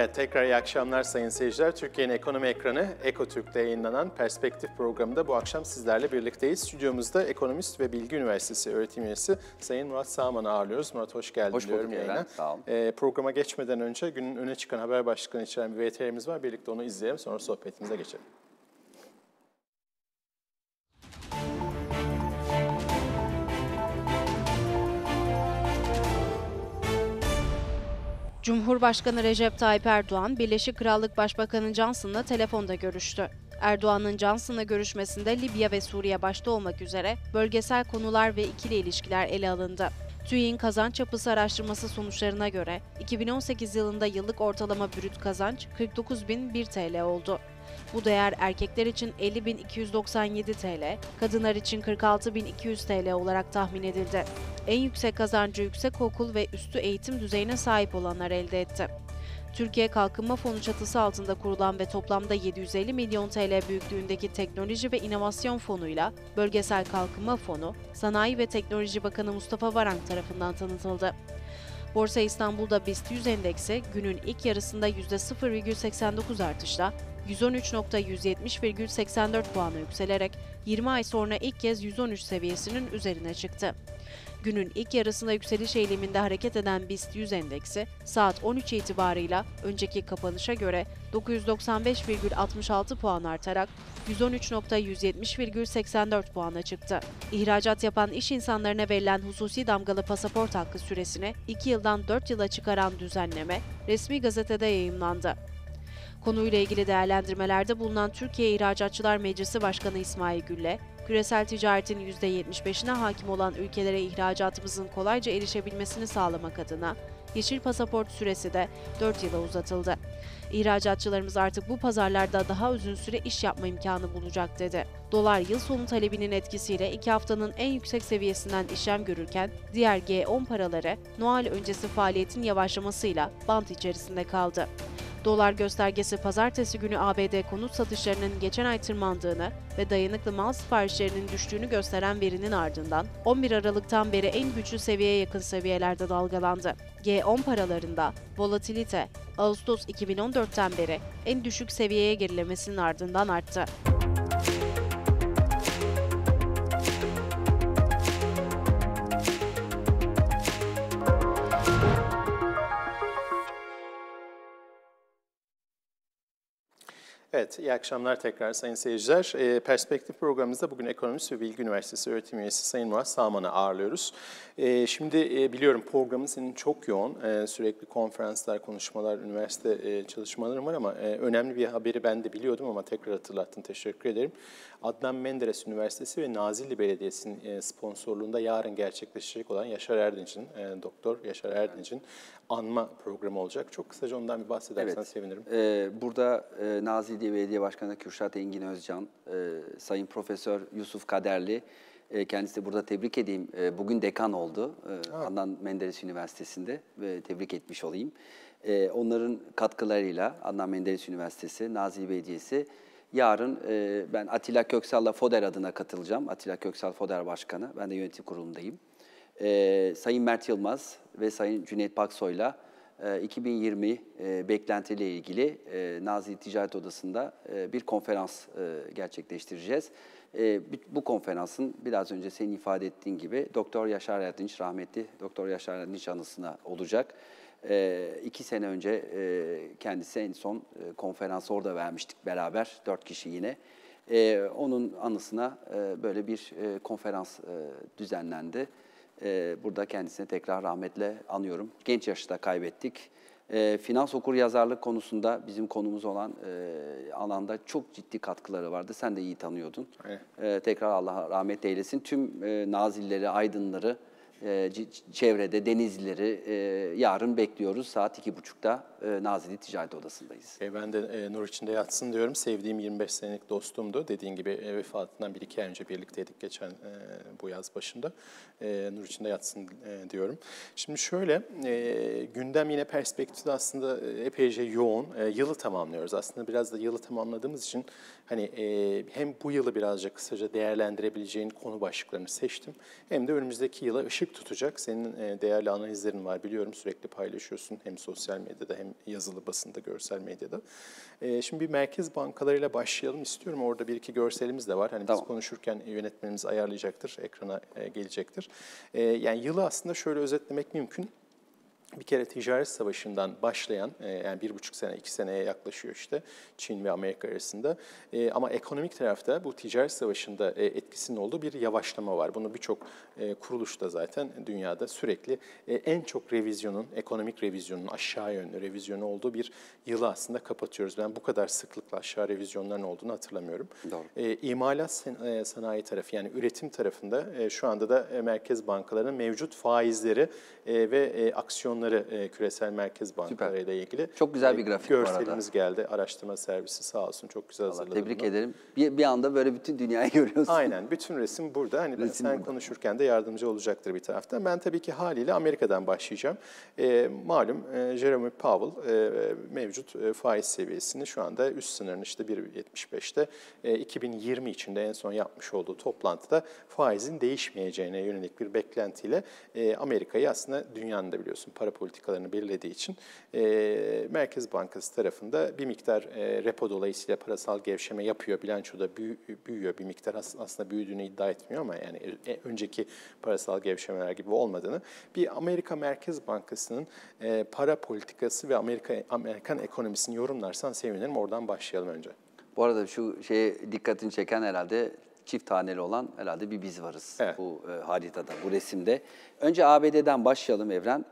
Evet, tekrar iyi akşamlar sayın seyirciler. Türkiye'nin ekonomi ekranı Ekotürk'te yayınlanan Perspektif programında bu akşam sizlerle birlikteyiz. Stüdyomuzda ekonomist ve Bilgi Üniversitesi öğretim üyesi Sayın Murat Sağman'ı ağırlıyoruz. Murat hoş geldin Hoş diyorum yayına. Sağ olun. Ee, programa geçmeden önce günün öne çıkan haber başlıklarını içeren bir VTR'miz var. Birlikte onu izleyelim sonra sohbetimize geçelim. Cumhurbaşkanı Recep Tayyip Erdoğan, Birleşik Krallık Başbakanı Johnson'la telefonda görüştü. Erdoğan'ın Johnson'la görüşmesinde Libya ve Suriye başta olmak üzere bölgesel konular ve ikili ilişkiler ele alındı. TÜİ'nin kazanç yapısı araştırması sonuçlarına göre 2018 yılında yıllık ortalama brüt kazanç 49.001 TL oldu. Bu değer erkekler için 50.297 TL, kadınlar için 46.200 TL olarak tahmin edildi. En yüksek kazancı yüksek okul ve üstü eğitim düzeyine sahip olanlar elde etti. Türkiye Kalkınma Fonu çatısı altında kurulan ve toplamda 750 milyon TL büyüklüğündeki Teknoloji ve İnovasyon Fonu'yla Bölgesel Kalkınma Fonu, Sanayi ve Teknoloji Bakanı Mustafa Varank tarafından tanıtıldı. Borsa İstanbul'da BIST 100 endeksi günün ilk yarısında %0,89 artışla 113.170,84 puanı yükselerek 20 ay sonra ilk kez 113 seviyesinin üzerine çıktı. Günün ilk yarısında yükseliş eğiliminde hareket eden BIST 100 endeksi saat 13 itibarıyla önceki kapanışa göre 995,66 puan artarak 113.170,84 puana çıktı. İhracat yapan iş insanlarına verilen hususi damgalı pasaport hakkı süresini 2 yıldan 4 yıla çıkaran düzenleme resmi gazetede yayımlandı. Konuyla ilgili değerlendirmelerde bulunan Türkiye İhracatçılar Meclisi Başkanı İsmail Gülle, küresel ticaretin %75'ine hakim olan ülkelere ihracatımızın kolayca erişebilmesini sağlamak adına yeşil pasaport süresi de 4 yıla uzatıldı. İhracatçılarımız artık bu pazarlarda daha uzun süre iş yapma imkanı bulacak dedi. Dolar yıl sonu talebinin etkisiyle 2 haftanın en yüksek seviyesinden işlem görürken diğer G10 paraları Noel öncesi faaliyetin yavaşlamasıyla bant içerisinde kaldı. Dolar göstergesi pazartesi günü ABD konut satışlarının geçen ay tırmandığını ve dayanıklı mal siparişlerinin düştüğünü gösteren verinin ardından 11 Aralık'tan beri en güçlü seviyeye yakın seviyelerde dalgalandı. G10 paralarında volatilite Ağustos 2014'ten beri en düşük seviyeye gerilemesinin ardından arttı. Evet, iyi akşamlar tekrar sayın seyirciler. E, Perspektif programımızda bugün Ekonomist ve Bilgi Üniversitesi öğretim üyesi Sayın Murat Salman'ı ağırlıyoruz. E, şimdi e, biliyorum programın senin çok yoğun, e, sürekli konferanslar, konuşmalar, üniversite e, çalışmaların var ama e, önemli bir haberi ben de biliyordum ama tekrar hatırlattın, teşekkür ederim. Adnan Menderes Üniversitesi ve Nazilli Belediyesi'nin e, sponsorluğunda yarın gerçekleşecek olan Yaşar Erdinç'in, e, Doktor Yaşar Erdinç'in anma programı olacak. Çok kısaca ondan bir bahsedersen Evet. sevinirim. Ee, burada e, Nazilli Belediye Başkanı Kürşat Engin Özcan, e, Sayın Profesör Yusuf Kaderli, kendisi de burada tebrik edeyim. E, bugün dekan oldu e, Adnan Menderes Üniversitesi'nde ve tebrik etmiş olayım. E, onların katkılarıyla Adnan Menderes Üniversitesi, Nazilli Belediyesi, yarın e, ben Atilla Köksal'la FODER adına katılacağım. Atilla Köksal FODER Başkanı, ben de yönetim kurulundayım. E, Sayın Mert Yılmaz ve Sayın Cüneyt Paksoy'la e, 2020 e, beklentiyle ilgili e, Nazilli Ticaret Odası'nda e, bir konferans e, gerçekleştireceğiz. E, bu konferansın biraz önce senin ifade ettiğin gibi Doktor Yaşar Erdinç, rahmetli Doktor Yaşar Erdinç anısına olacak. E, iki sene önce e, kendisi en son e, konferansı orada vermiştik beraber, dört kişi yine. E, onun anısına e, böyle bir e, konferans e, düzenlendi. Ee, burada kendisine tekrar rahmetle anıyorum. Genç yaşta kaybettik. Ee, finans okur yazarlık konusunda bizim konumuz olan e, alanda çok ciddi katkıları vardı. Sen de iyi tanıyordun. Evet. Ee, tekrar Allah rahmet eylesin. Tüm e, nazilleri, aydınları, e, c- çevrede denizlileri e, yarın bekliyoruz. Saat iki buçukta e, Nazilli Ticaret Odası'ndayız. E, Ben de e, nur içinde yatsın diyorum. Sevdiğim 25 senelik dostumdu. Dediğin gibi e, vefatından bir iki ay önce birlikteydik geçen bu yaz başında. E, nur içinde yatsın diyorum. Şimdi şöyle, gündem yine perspektifte aslında epeyce yoğun. Yılı tamamlıyoruz. Aslında biraz da yılı tamamladığımız için hani hem bu yılı birazcık kısaca değerlendirebileceğin konu başlıklarını seçtim. Hem de önümüzdeki yıla ışık tutacak. Senin e, değerli analizlerin var biliyorum sürekli paylaşıyorsun hem sosyal medyada hem yazılı basında, görsel medyada. E, şimdi bir merkez bankalarıyla başlayalım istiyorum. Orada bir iki görselimiz de var. Hani Tamam. biz konuşurken yönetmenimiz ayarlayacaktır, ekrana e, gelecektir. Yani yılı aslında şöyle özetlemek mümkün. Bir kere ticaret savaşından başlayan, e, yani bir buçuk sene, iki seneye yaklaşıyor işte Çin ve Amerika arasında. E, Ama ekonomik tarafta bu ticaret savaşında e, etkisinin olduğu bir yavaşlama var. Bunu birçok kuruluşta zaten dünyada sürekli en çok revizyonun, ekonomik revizyonun aşağı yönlü revizyonu olduğu bir yılı aslında kapatıyoruz. Ben bu kadar sıklıkla aşağı revizyonların olduğunu hatırlamıyorum. Doğru. İmalat sanayi tarafı yani üretim tarafında şu anda da merkez bankalarının mevcut faizleri ve e, aksiyonları e, küresel merkez bankaları ile ilgili. Çok güzel bir e, grafik bu arada. Görselimiz geldi. Araştırma servisi sağ olsun çok güzel hazırladı tebrik bunu. ederim. Bir, bir anda böyle bütün dünyayı görüyorsun. Aynen. Bütün resim burada. Hani ben- Resim sen burada. konuşurken de yardımcı olacaktır bir taraftan. Ben tabii ki haliyle Amerika'dan başlayacağım. E, malum e, Jeremy Powell e, mevcut e, faiz seviyesini şu anda üst sınırını işte 1.75'te e, 2020 içinde en son yapmış olduğu toplantıda faizin değişmeyeceğine yönelik bir beklentiyle e, Amerika'yı aslında dünyanın da biliyorsun para politikalarını belirlediği için e, Merkez Bankası tarafında bir miktar e, repo dolayısıyla parasal gevşeme yapıyor. Bilançoda büyü- büyüyor bir miktar As- aslında büyüdüğünü iddia etmiyor ama yani e, önceki parasal gevşemeler gibi olmadığını bir Amerika Merkez Bankası'nın e, para politikası ve Amerika Amerikan ekonomisini yorumlarsan sevinirim. Oradan başlayalım önce. Bu arada şu şeye dikkatini çeken herhalde çift taneli olan herhalde bir biz varız Evet. bu e, haritada, bu resimde. Önce ABD'den başlayalım Evren.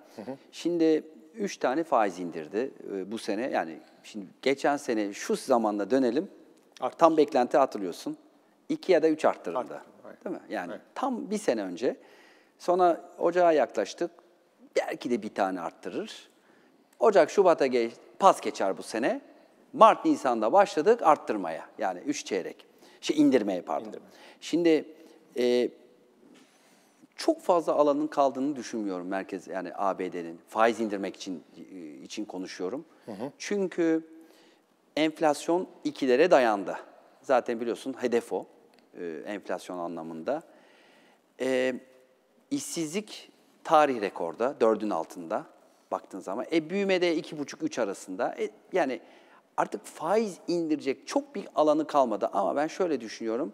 Şimdi üç tane faiz indirdi e, bu sene. Yani şimdi geçen sene şu zamanla dönelim. Tam beklenti hatırlıyorsun. İki ya da üç arttırıldı. Arttırdı. Değil mi? Yani tam bir sene önce. Sonra ocağa yaklaştık. Belki de bir tane arttırır. Ocak, Şubat'a geç, pas geçer bu sene. Mart, Nisan'da başladık arttırmaya. Yani üç çeyrek. Şey indirmeye pardon. Şimdi e, çok fazla alanın kaldığını düşünmüyorum merkez yani ABD'nin faiz indirmek için e, için konuşuyorum. Çünkü enflasyon ikilere dayandı. Zaten biliyorsun hedef o e, enflasyon anlamında. E, işsizlik tarih rekorda, dördün altında baktığın zaman. E, büyümede iki buçuk, üç arasında. E, yani artık faiz indirecek çok bir alanı kalmadı. Ama ben şöyle düşünüyorum.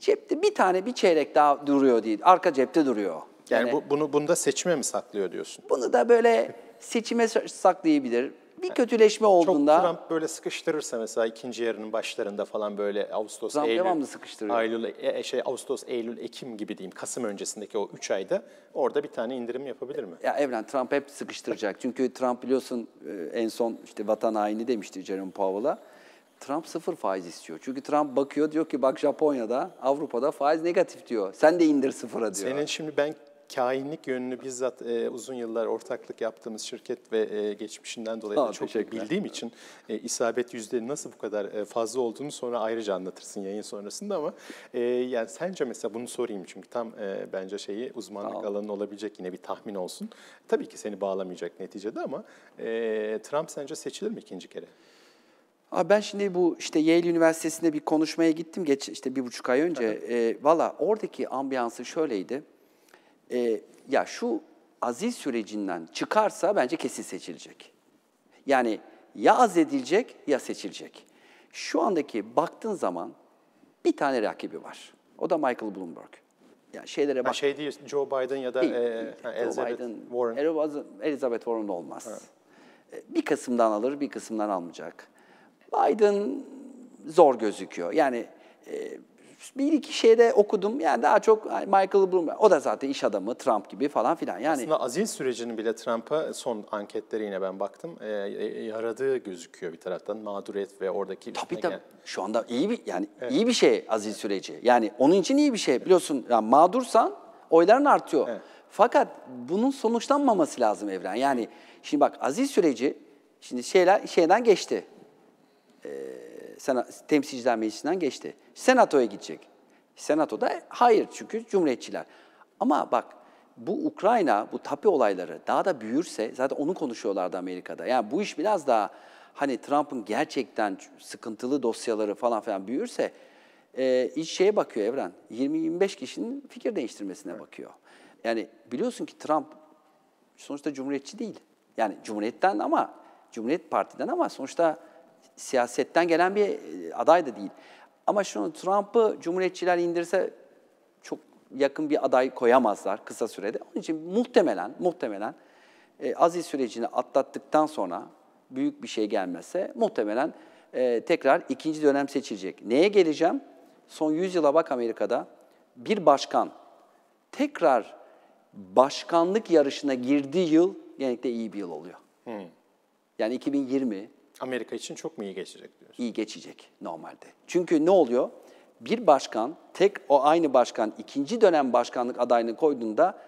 Cepte bir tane bir çeyrek daha duruyor değil. Arka cepte duruyor. Yani, bu, bunu bunda seçime mi saklıyor diyorsun? bunu da böyle seçime sa- saklayabilir. Bir kötüleşme Çok olduğunda Trump böyle sıkıştırırsa mesela ikinci yarının başlarında falan böyle Ağustos, Trump Eylül, devamlı sıkıştırıyor. Eylül, e, şey Ağustos, Eylül, Ekim gibi diyeyim Kasım öncesindeki o 3 ayda orada bir tane indirim yapabilir mi? Ya Evren Trump hep sıkıştıracak. Çünkü Trump biliyorsun e, en son işte vatan haini demişti Jerome Powell'a. Trump sıfır faiz istiyor. Çünkü Trump bakıyor diyor ki bak Japonya'da, Avrupa'da faiz negatif diyor. Sen de indir sıfıra diyor. Senin şimdi ben kainlik yönünü bizzat e, uzun yıllar ortaklık yaptığımız şirket ve e, geçmişinden dolayı Aa, çok bildiğim için e, isabet yüzdenin nasıl bu kadar e, fazla olduğunu sonra ayrıca anlatırsın yayın sonrasında ama e, yani sence mesela bunu sorayım çünkü tam e, bence şeyi uzmanlık ol. alanı olabilecek yine bir tahmin olsun. Tabii ki seni bağlamayacak neticede ama e, Trump sence seçilir mi ikinci kere? Abi ben şimdi bu işte Yale Üniversitesi'nde bir konuşmaya gittim geç işte bir buçuk ay önce. E, Valla oradaki ambiyansı şöyleydi. E, ya şu aziz sürecinden çıkarsa bence kesin seçilecek. Yani ya azledilecek ya seçilecek. Şu andaki baktığın zaman bir tane rakibi var. O da Michael Bloomberg. Yani şeylere Ha, bak. şey değil Joe Biden ya da Değil, e, değil. ha, Joe Elizabeth Biden, Warren. Elizabeth- Warren olmaz. E, Bir kısımdan alır, bir kısımdan almayacak. Biden zor gözüküyor. Yani e, bir iki şeyde okudum. Yani daha çok Michael Bloomberg. O da zaten iş adamı, Trump gibi falan filan. Yani Aslında azil sürecinin bile Trump'a son anketlere yine ben baktım e, e, yaradığı gözüküyor bir taraftan mağduriyet ve oradaki Tabii tabii. gelen- Şu anda iyi bir yani iyi bir şey aziz süreci. Yani onun için iyi bir şey. Biliyorsun yani mağdursan oyların artıyor. Evet. Fakat bunun sonuçlanmaması lazım Evren. Yani şimdi bak aziz süreci şimdi şeyler şeyden geçti. Ee, Sena, temsilciler meclisinden geçti. Senatoya gidecek. Senatoda hayır çünkü cumhuriyetçiler. Ama bak bu Ukrayna, bu TAPI olayları daha da büyürse zaten onu konuşuyorlardı Amerika'da. Yani bu iş biraz daha hani Trump'ın gerçekten sıkıntılı dosyaları falan filan büyürse e, iş şeye bakıyor Evren. 20-25 kişinin fikir değiştirmesine bakıyor. Yani biliyorsun ki Trump sonuçta cumhuriyetçi değil. Yani cumhuriyetten ama Cumhuriyet Parti'den ama sonuçta siyasetten gelen bir e, aday da değil. Ama şunu Trump'ı cumhuriyetçiler indirse çok yakın bir aday koyamazlar kısa sürede. Onun için muhtemelen muhtemelen e, aziz sürecini atlattıktan sonra büyük bir şey gelmezse muhtemelen e, tekrar ikinci dönem seçilecek. Neye geleceğim? Son 100 yıla bak Amerika'da bir başkan tekrar başkanlık yarışına girdiği yıl genellikle iyi bir yıl oluyor. Yani 2020 Amerika için çok mu iyi geçecek diyorsun? iyi geçecek normalde. Çünkü ne oluyor? Bir başkan, tek o aynı başkan ikinci dönem başkanlık adayını koyduğunda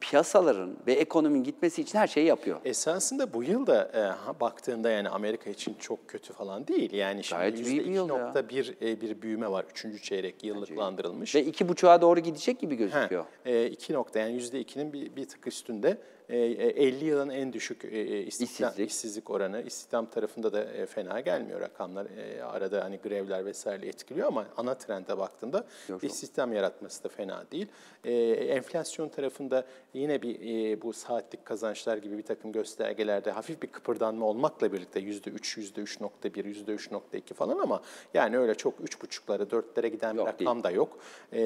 piyasaların ve ekonominin gitmesi için her şeyi yapıyor. Esasında bu yıl da e, ha- baktığında yani Amerika için çok kötü falan değil. Yani Gayet şimdi iyi bir yıl ya. %2.1 e, bir büyüme var. Üçüncü çeyrek yıllıklandırılmış. Ve iki buçuğa doğru gidecek gibi Ha, gözüküyor. e, iki nokta yani yüzde ikinin bir, bir tık üstünde. E, e, 50 yılın en düşük e, e, istihdam, İşsizlik. işsizlik oranı. İstihdam tarafında da e, fena gelmiyor rakamlar. E, arada hani grevler vesaire etkiliyor ama ana trende baktığında Yok, istihdam yaratması da fena değil. E, enflasyon tarafında yine bir e, bu saatlik kazançlar gibi bir takım göstergelerde hafif bir kıpırdanma olmakla birlikte yüzde üç, yüzde üç nokta bir, yüzde üç nokta iki falan ama yani öyle çok üç buçuklara, dörtlere giden bir Yok, rakam da yok. E,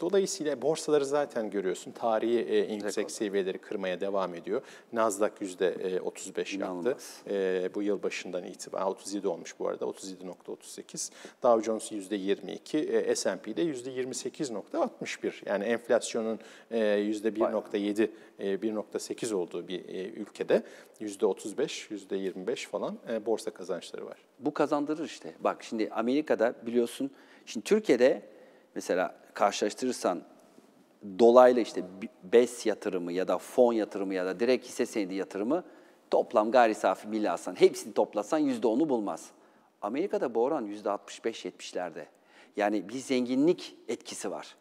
dolayısıyla borsaları zaten görüyorsun. Tarihi e, en yüksek seviyeleri kırmaya devam ediyor. Nasdaq yüzde e, 35 yaptı. İnanılmaz. E, bu yıl başından itibaren 37 olmuş bu arada 37.38. Dow Jones yüzde 22, e, S&P'de yüzde 28.61. Yani enflasyonun e, yüzde 1.7, e, 1.8 olduğu bir e, ülkede yüzde 35, yüzde 25 falan e, borsa kazançları var. Bu kazandırır işte. Bak şimdi Amerika'da biliyorsun, şimdi Türkiye'de mesela karşılaştırırsan dolaylı işte BES yatırımı ya da fon yatırımı ya da direkt hisse senedi yatırımı toplam gayri safi milli alsan hepsini toplasan %10'u bulmaz. Amerika'da bu oran %65-70'lerde. Yani bir zenginlik etkisi var.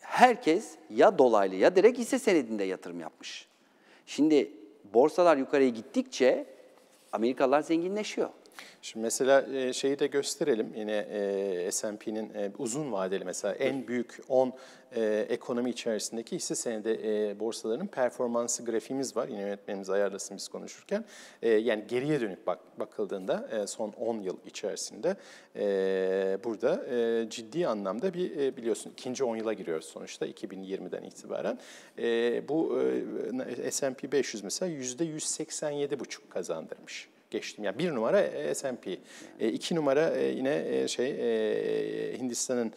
Herkes ya dolaylı ya direkt hisse senedinde yatırım yapmış. Şimdi borsalar yukarıya gittikçe Amerikalılar zenginleşiyor. Şimdi mesela e, şeyi de gösterelim yine e, S&P'nin e, uzun vadeli mesela en büyük 10 e, ekonomi içerisindeki hisse senedi borsalarının performansı grafiğimiz var. Yine yönetmenimiz ayarlasın biz konuşurken. Yani geriye dönük bak bakıldığında son 10 yıl içerisinde burada ciddi anlamda bir biliyorsun ikinci 10 yıla giriyoruz sonuçta 2020'den itibaren. Bu S&P 500 mesela %187,5 kazandırmış geçtim. Yani bir numara e, S&P, e, iki numara e, yine şey Hindistan'ın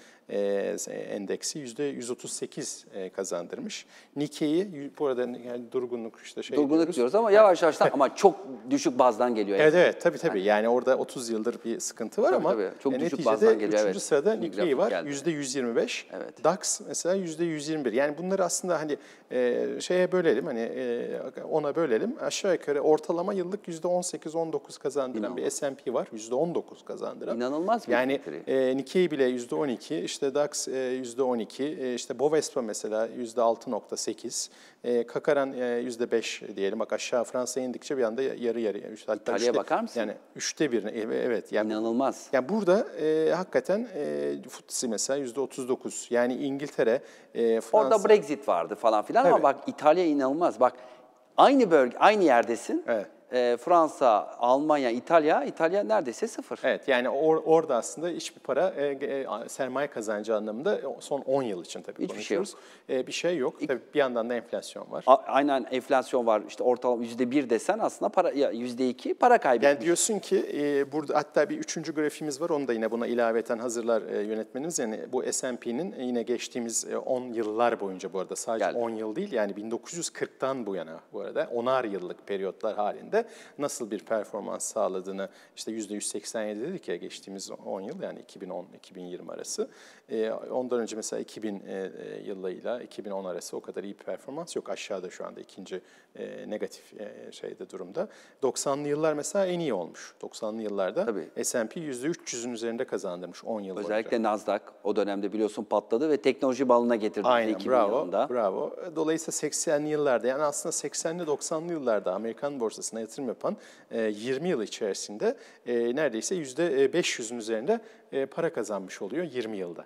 endeksi yüzde 138 e, kazandırmış. Nikkei'yi bu arada yani durgunluk işte şey Durgunluk diyoruz. diyoruz ama yavaş yavaş ama çok düşük bazdan geliyor. Evet evet tabii tabii yani orada 30 yıldır bir sıkıntı var Tabii, ama tabii. Çok e, düşük bazdan geliyor, üçüncü evet. sırada Nikkei var geldi. yüzde 125. Evet. DAX mesela yüzde 121. Yani bunları aslında hani e, şeye bölelim hani e, ona bölelim aşağı yukarı ortalama yıllık yüzde 18-19 kazandıran bir S&P var yüzde 19 kazandıran. İnanılmaz bir Yani e, Nikkei bile yüzde 12, işte DAX e, yüzde 12, e, işte Bovespa mesela yüzde 6.8, e, Kakaran e, yüzde 5 diyelim. Bak aşağı Fransa'ya indikçe bir anda yarı yarıya. Hatta İtalya'ya üçte- bakar mısın? Yani üçte bir. Evet. Yani İnanılmaz. yani burada e, hakikaten e, FTSE mesela yüzde 39. Yani İngiltere, e, Fransa. Orada Brexit vardı falan filan ama Tabii. bak İtalya inanılmaz. Bak aynı bölge, aynı yerdesin. Evet. Ee, Fransa, Almanya, İtalya, İtalya neredeyse sıfır. Evet yani or- orada aslında hiçbir para e, e, sermaye kazancı anlamında son 10 yıl için tabii Hiçbir şey yok. konuşuyoruz. E, bir şey yok. Tabii bir yandan da enflasyon var. A- Aynen enflasyon var. İşte ortalama yüzde bir desen aslında para ya yüzde iki para kaybetmiş. Yani diyorsun ki e, burada hatta bir üçüncü grafiğimiz var. Onu da yine buna ilaveten hazırlar e, yönetmenimiz. Yani bu S&P'nin yine geçtiğimiz e, 10 yıllar boyunca bu arada sadece Geldi. 10 yıl değil yani 1940'tan bu yana bu arada 10'ar yıllık periyotlar halinde nasıl bir performans sağladığını işte %187 dedik ya geçtiğimiz 10 yıl yani 2010-2020 arası. E, ondan önce mesela 2000 e, yılıyla 2010 arası o kadar iyi bir performans yok. Aşağıda şu anda ikinci e, negatif e, şeyde durumda. 90'lı yıllar mesela en iyi olmuş. 90'lı yıllarda Tabii. S&P %300'ün üzerinde kazandırmış 10 yıl boyunca. Özellikle Nasdaq o dönemde biliyorsun patladı ve teknoloji balına getirdi Aynen 2000 bravo, yılında. bravo. Dolayısıyla 80'li yıllarda yani aslında 80'li 90'lı yıllarda Amerikan borsasına yatırım yapan e, 20 yıl içerisinde e, neredeyse %500'ün üzerinde e, para kazanmış oluyor 20 yılda.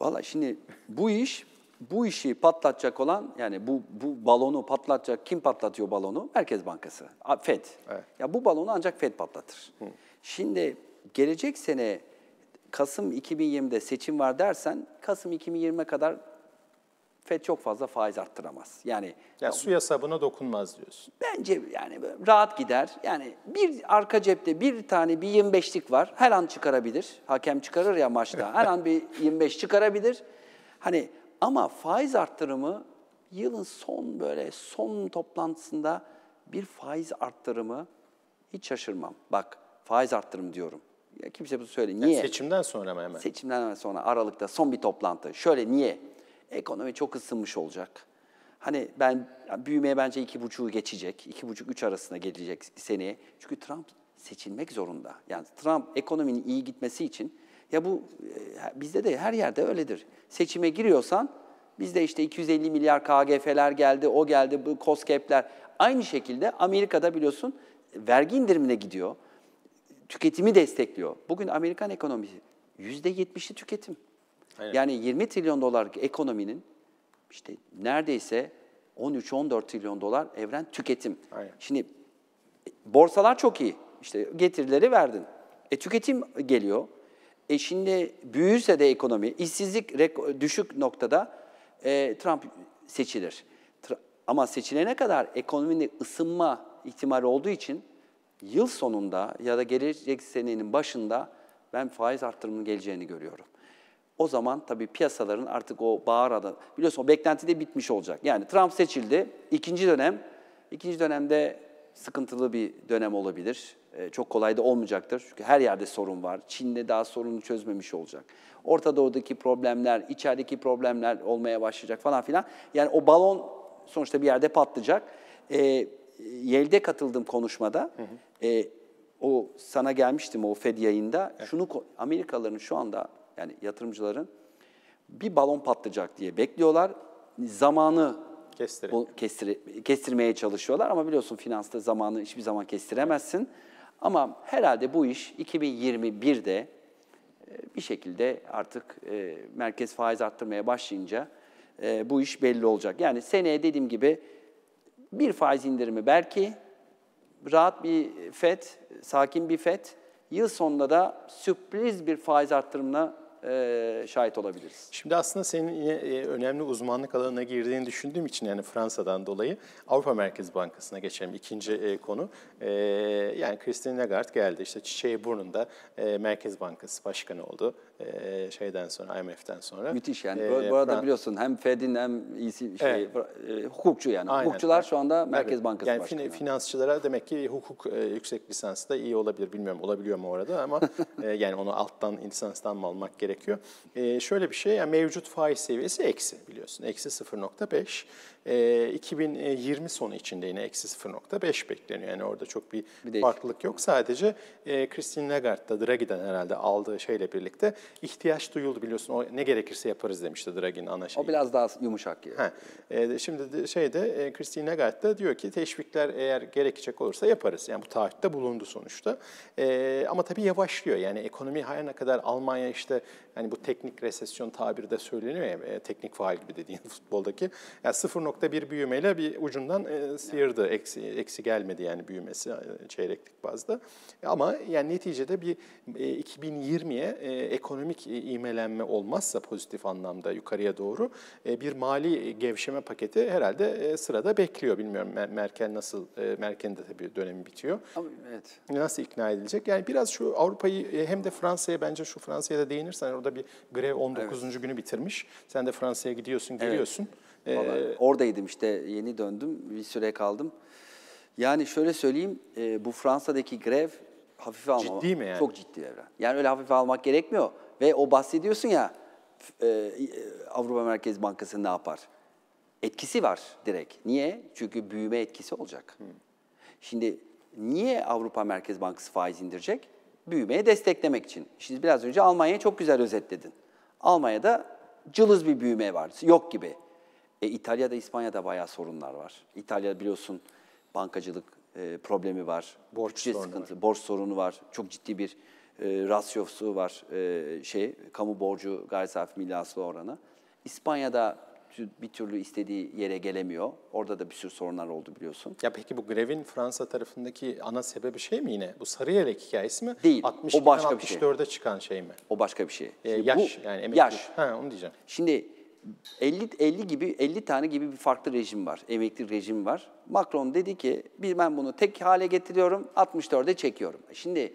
Valla şimdi bu iş, bu işi patlatacak olan yani bu bu balonu patlatacak kim patlatıyor balonu? Merkez Bankası, Fed. Evet. Ya bu balonu ancak Fed patlatır. Şimdi gelecek sene Kasım 2020'de seçim var dersen Kasım 2020'e kadar Fed çok fazla faiz arttıramaz. Yani Yani suya sabuna dokunmaz diyorsun. Bence yani rahat gider. Yani bir arka cepte bir tane bir 25'lik var. Her an çıkarabilir. Hakem çıkarır ya maçta. Her an bir 25 çıkarabilir. Hani ama faiz arttırımı yılın son böyle son toplantısında bir faiz arttırımı hiç şaşırmam. Bak faiz arttırımı diyorum. Ya kimse bunu söyle. Niye? Seçimden sonra mı hemen? Seçimden hemen sonra Aralık'ta son bir toplantı. Şöyle niye? Ekonomi çok ısınmış olacak. Hani ben büyümeye bence iki buçuğu geçecek. iki buçuk üç arasında gelecek seneye. Çünkü Trump seçilmek zorunda. Yani Trump ekonominin iyi gitmesi için ya bu e, bizde de her yerde öyledir. Seçime giriyorsan bizde işte 250 milyar KGF'ler geldi, o geldi, bu COSGAP'ler. Aynı şekilde Amerika'da biliyorsun vergi indirimine gidiyor tüketimi destekliyor. Bugün Amerikan ekonomisi yüzde yetmişi tüketim. Aynen. Yani 20 trilyon dolarlık ekonominin işte neredeyse 13-14 trilyon dolar evren tüketim. Aynen. Şimdi e, borsalar çok iyi. İşte getirileri verdin. E tüketim geliyor. E şimdi büyürse de ekonomi, işsizlik düşük noktada e, Trump seçilir. Tra- ama seçilene kadar ekonominin ısınma ihtimali olduğu için yıl sonunda ya da gelecek senenin başında ben faiz arttırımının geleceğini görüyorum. O zaman tabii piyasaların artık o bağır adı, biliyorsun o beklenti de bitmiş olacak. Yani Trump seçildi, ikinci dönem, ikinci dönemde sıkıntılı bir dönem olabilir. Ee, çok kolay da olmayacaktır çünkü her yerde sorun var. Çin'de daha sorunu çözmemiş olacak. Orta Doğu'daki problemler, içerideki problemler olmaya başlayacak falan filan. Yani o balon sonuçta bir yerde patlayacak. Ee, Yale'de katıldığım konuşmada, e, o sana gelmiştim o Fed yayında. Şunu ko- Amerikalıların şu anda yani yatırımcıların bir balon patlayacak diye bekliyorlar. Zamanı bu kestir, kestirmeye çalışıyorlar ama biliyorsun finansta zamanı hiçbir zaman kestiremezsin. Ama herhalde bu iş 2021'de e, bir şekilde artık e, merkez faiz arttırmaya başlayınca e, bu iş belli olacak. Yani seneye dediğim gibi bir faiz indirimi belki rahat bir FED, sakin bir FED, yıl sonunda da sürpriz bir faiz arttırımına şahit olabiliriz. Şimdi aslında senin yine önemli uzmanlık alanına girdiğini düşündüğüm için yani Fransa'dan dolayı Avrupa Merkez Bankası'na geçelim. İkinci konu. Yani Christine Lagarde geldi işte çiçeği burnunda Merkez Bankası Başkanı oldu. E, şeyden sonra IMF'den sonra. Müthiş yani. E, bu, arada Fran- biliyorsun hem Fed'in hem iyisi şey, Evet. e, hukukçu yani. Aynen. Hukukçular şu anda Merkez Evet. Bankası yani Başkanı. fin- finansçılara demek ki hukuk e, yüksek lisansı da iyi olabilir. Bilmiyorum olabiliyor mu orada ama e, yani onu alttan lisanstan mı almak gerekiyor. E, şöyle bir şey yani mevcut faiz seviyesi eksi biliyorsun. Eksi 0.5. E, 2020 sonu içinde yine eksi 0.5 bekleniyor. Yani orada çok bir, Bir farklılık yok. Sadece e, Christine Lagarde'da Draghi'den herhalde aldığı şeyle birlikte ihtiyaç duyuldu biliyorsun. O ne gerekirse yaparız demişti Draghi'nin ana şeyi. o biraz daha yumuşak. Yani. Ha, e, şimdi de şeyde e, Christine Lagarde da diyor ki teşvikler eğer gerekecek olursa yaparız. Yani bu taahhütte bulundu sonuçta. E, ama tabii yavaşlıyor. Yani ekonomi her ne kadar Almanya işte hani bu teknik resesyon tabiri de söyleniyor ya e, teknik faal gibi dediğin futboldaki. Yani 0.1 büyümeyle bir ucundan e, sıyırdı. Eksi, eksi gelmedi yani büyümesi e, çeyreklik bazda. Ama yani neticede bir e, 2020'ye e, ekonomik e, ivmelenme olmazsa pozitif anlamda yukarıya doğru e, bir mali gevşeme paketi herhalde e, sırada bekliyor. Bilmiyorum Mer- Merkel nasıl, e, Merkel'in de tabii dönemi bitiyor. Evet. Nasıl ikna edilecek? Yani biraz şu Avrupa'yı e, hem de Fransa'ya bence şu Fransa'ya da değinirsen orada bir grev 19. günü bitirmiş. Sen de Fransa'ya gidiyorsun, geliyorsun. E, Vallahi oradaydım işte yeni döndüm bir süre kaldım. Yani şöyle söyleyeyim e, bu Fransa'daki grev hafife almamak. Ciddi mi yani? Çok ciddi evren. Yani öyle hafife almak gerekmiyor. Ve o bahsediyorsun ya e, Avrupa Merkez Bankası ne yapar? Etkisi var direkt. Niye? Çünkü büyüme etkisi olacak. Şimdi niye Avrupa Merkez Bankası faiz indirecek? Büyümeye desteklemek için. Şimdi biraz önce Almanya'yı çok güzel özetledin. Almanya'da cılız bir büyüme var. Yok gibi. E, İtalya'da, İspanya'da bayağı sorunlar var. İtalya biliyorsun bankacılık e, problemi var. Borç sorunu sıkıntı, borç sorunu var. Çok ciddi bir e, rasyosu var e, şey kamu borcu gayri safi milli hasıla oranı. İspanya'da bir türlü istediği yere gelemiyor. Orada da bir sürü sorunlar oldu biliyorsun. Ya peki bu grevin Fransa tarafındaki ana sebebi şey mi yine? Bu sarı yelek hikayesi mi? Değil, o 62'den başka bir şey. 64'e çıkan şey mi? O başka bir şey. Ee, yaş bu- yani emekli. Yaş. Ha onu diyeceğim. Şimdi 50 50 gibi 50 tane gibi bir farklı rejim var. Emekli rejim var. Macron dedi ki bir ben bunu tek hale getiriyorum, 64'e çekiyorum. Şimdi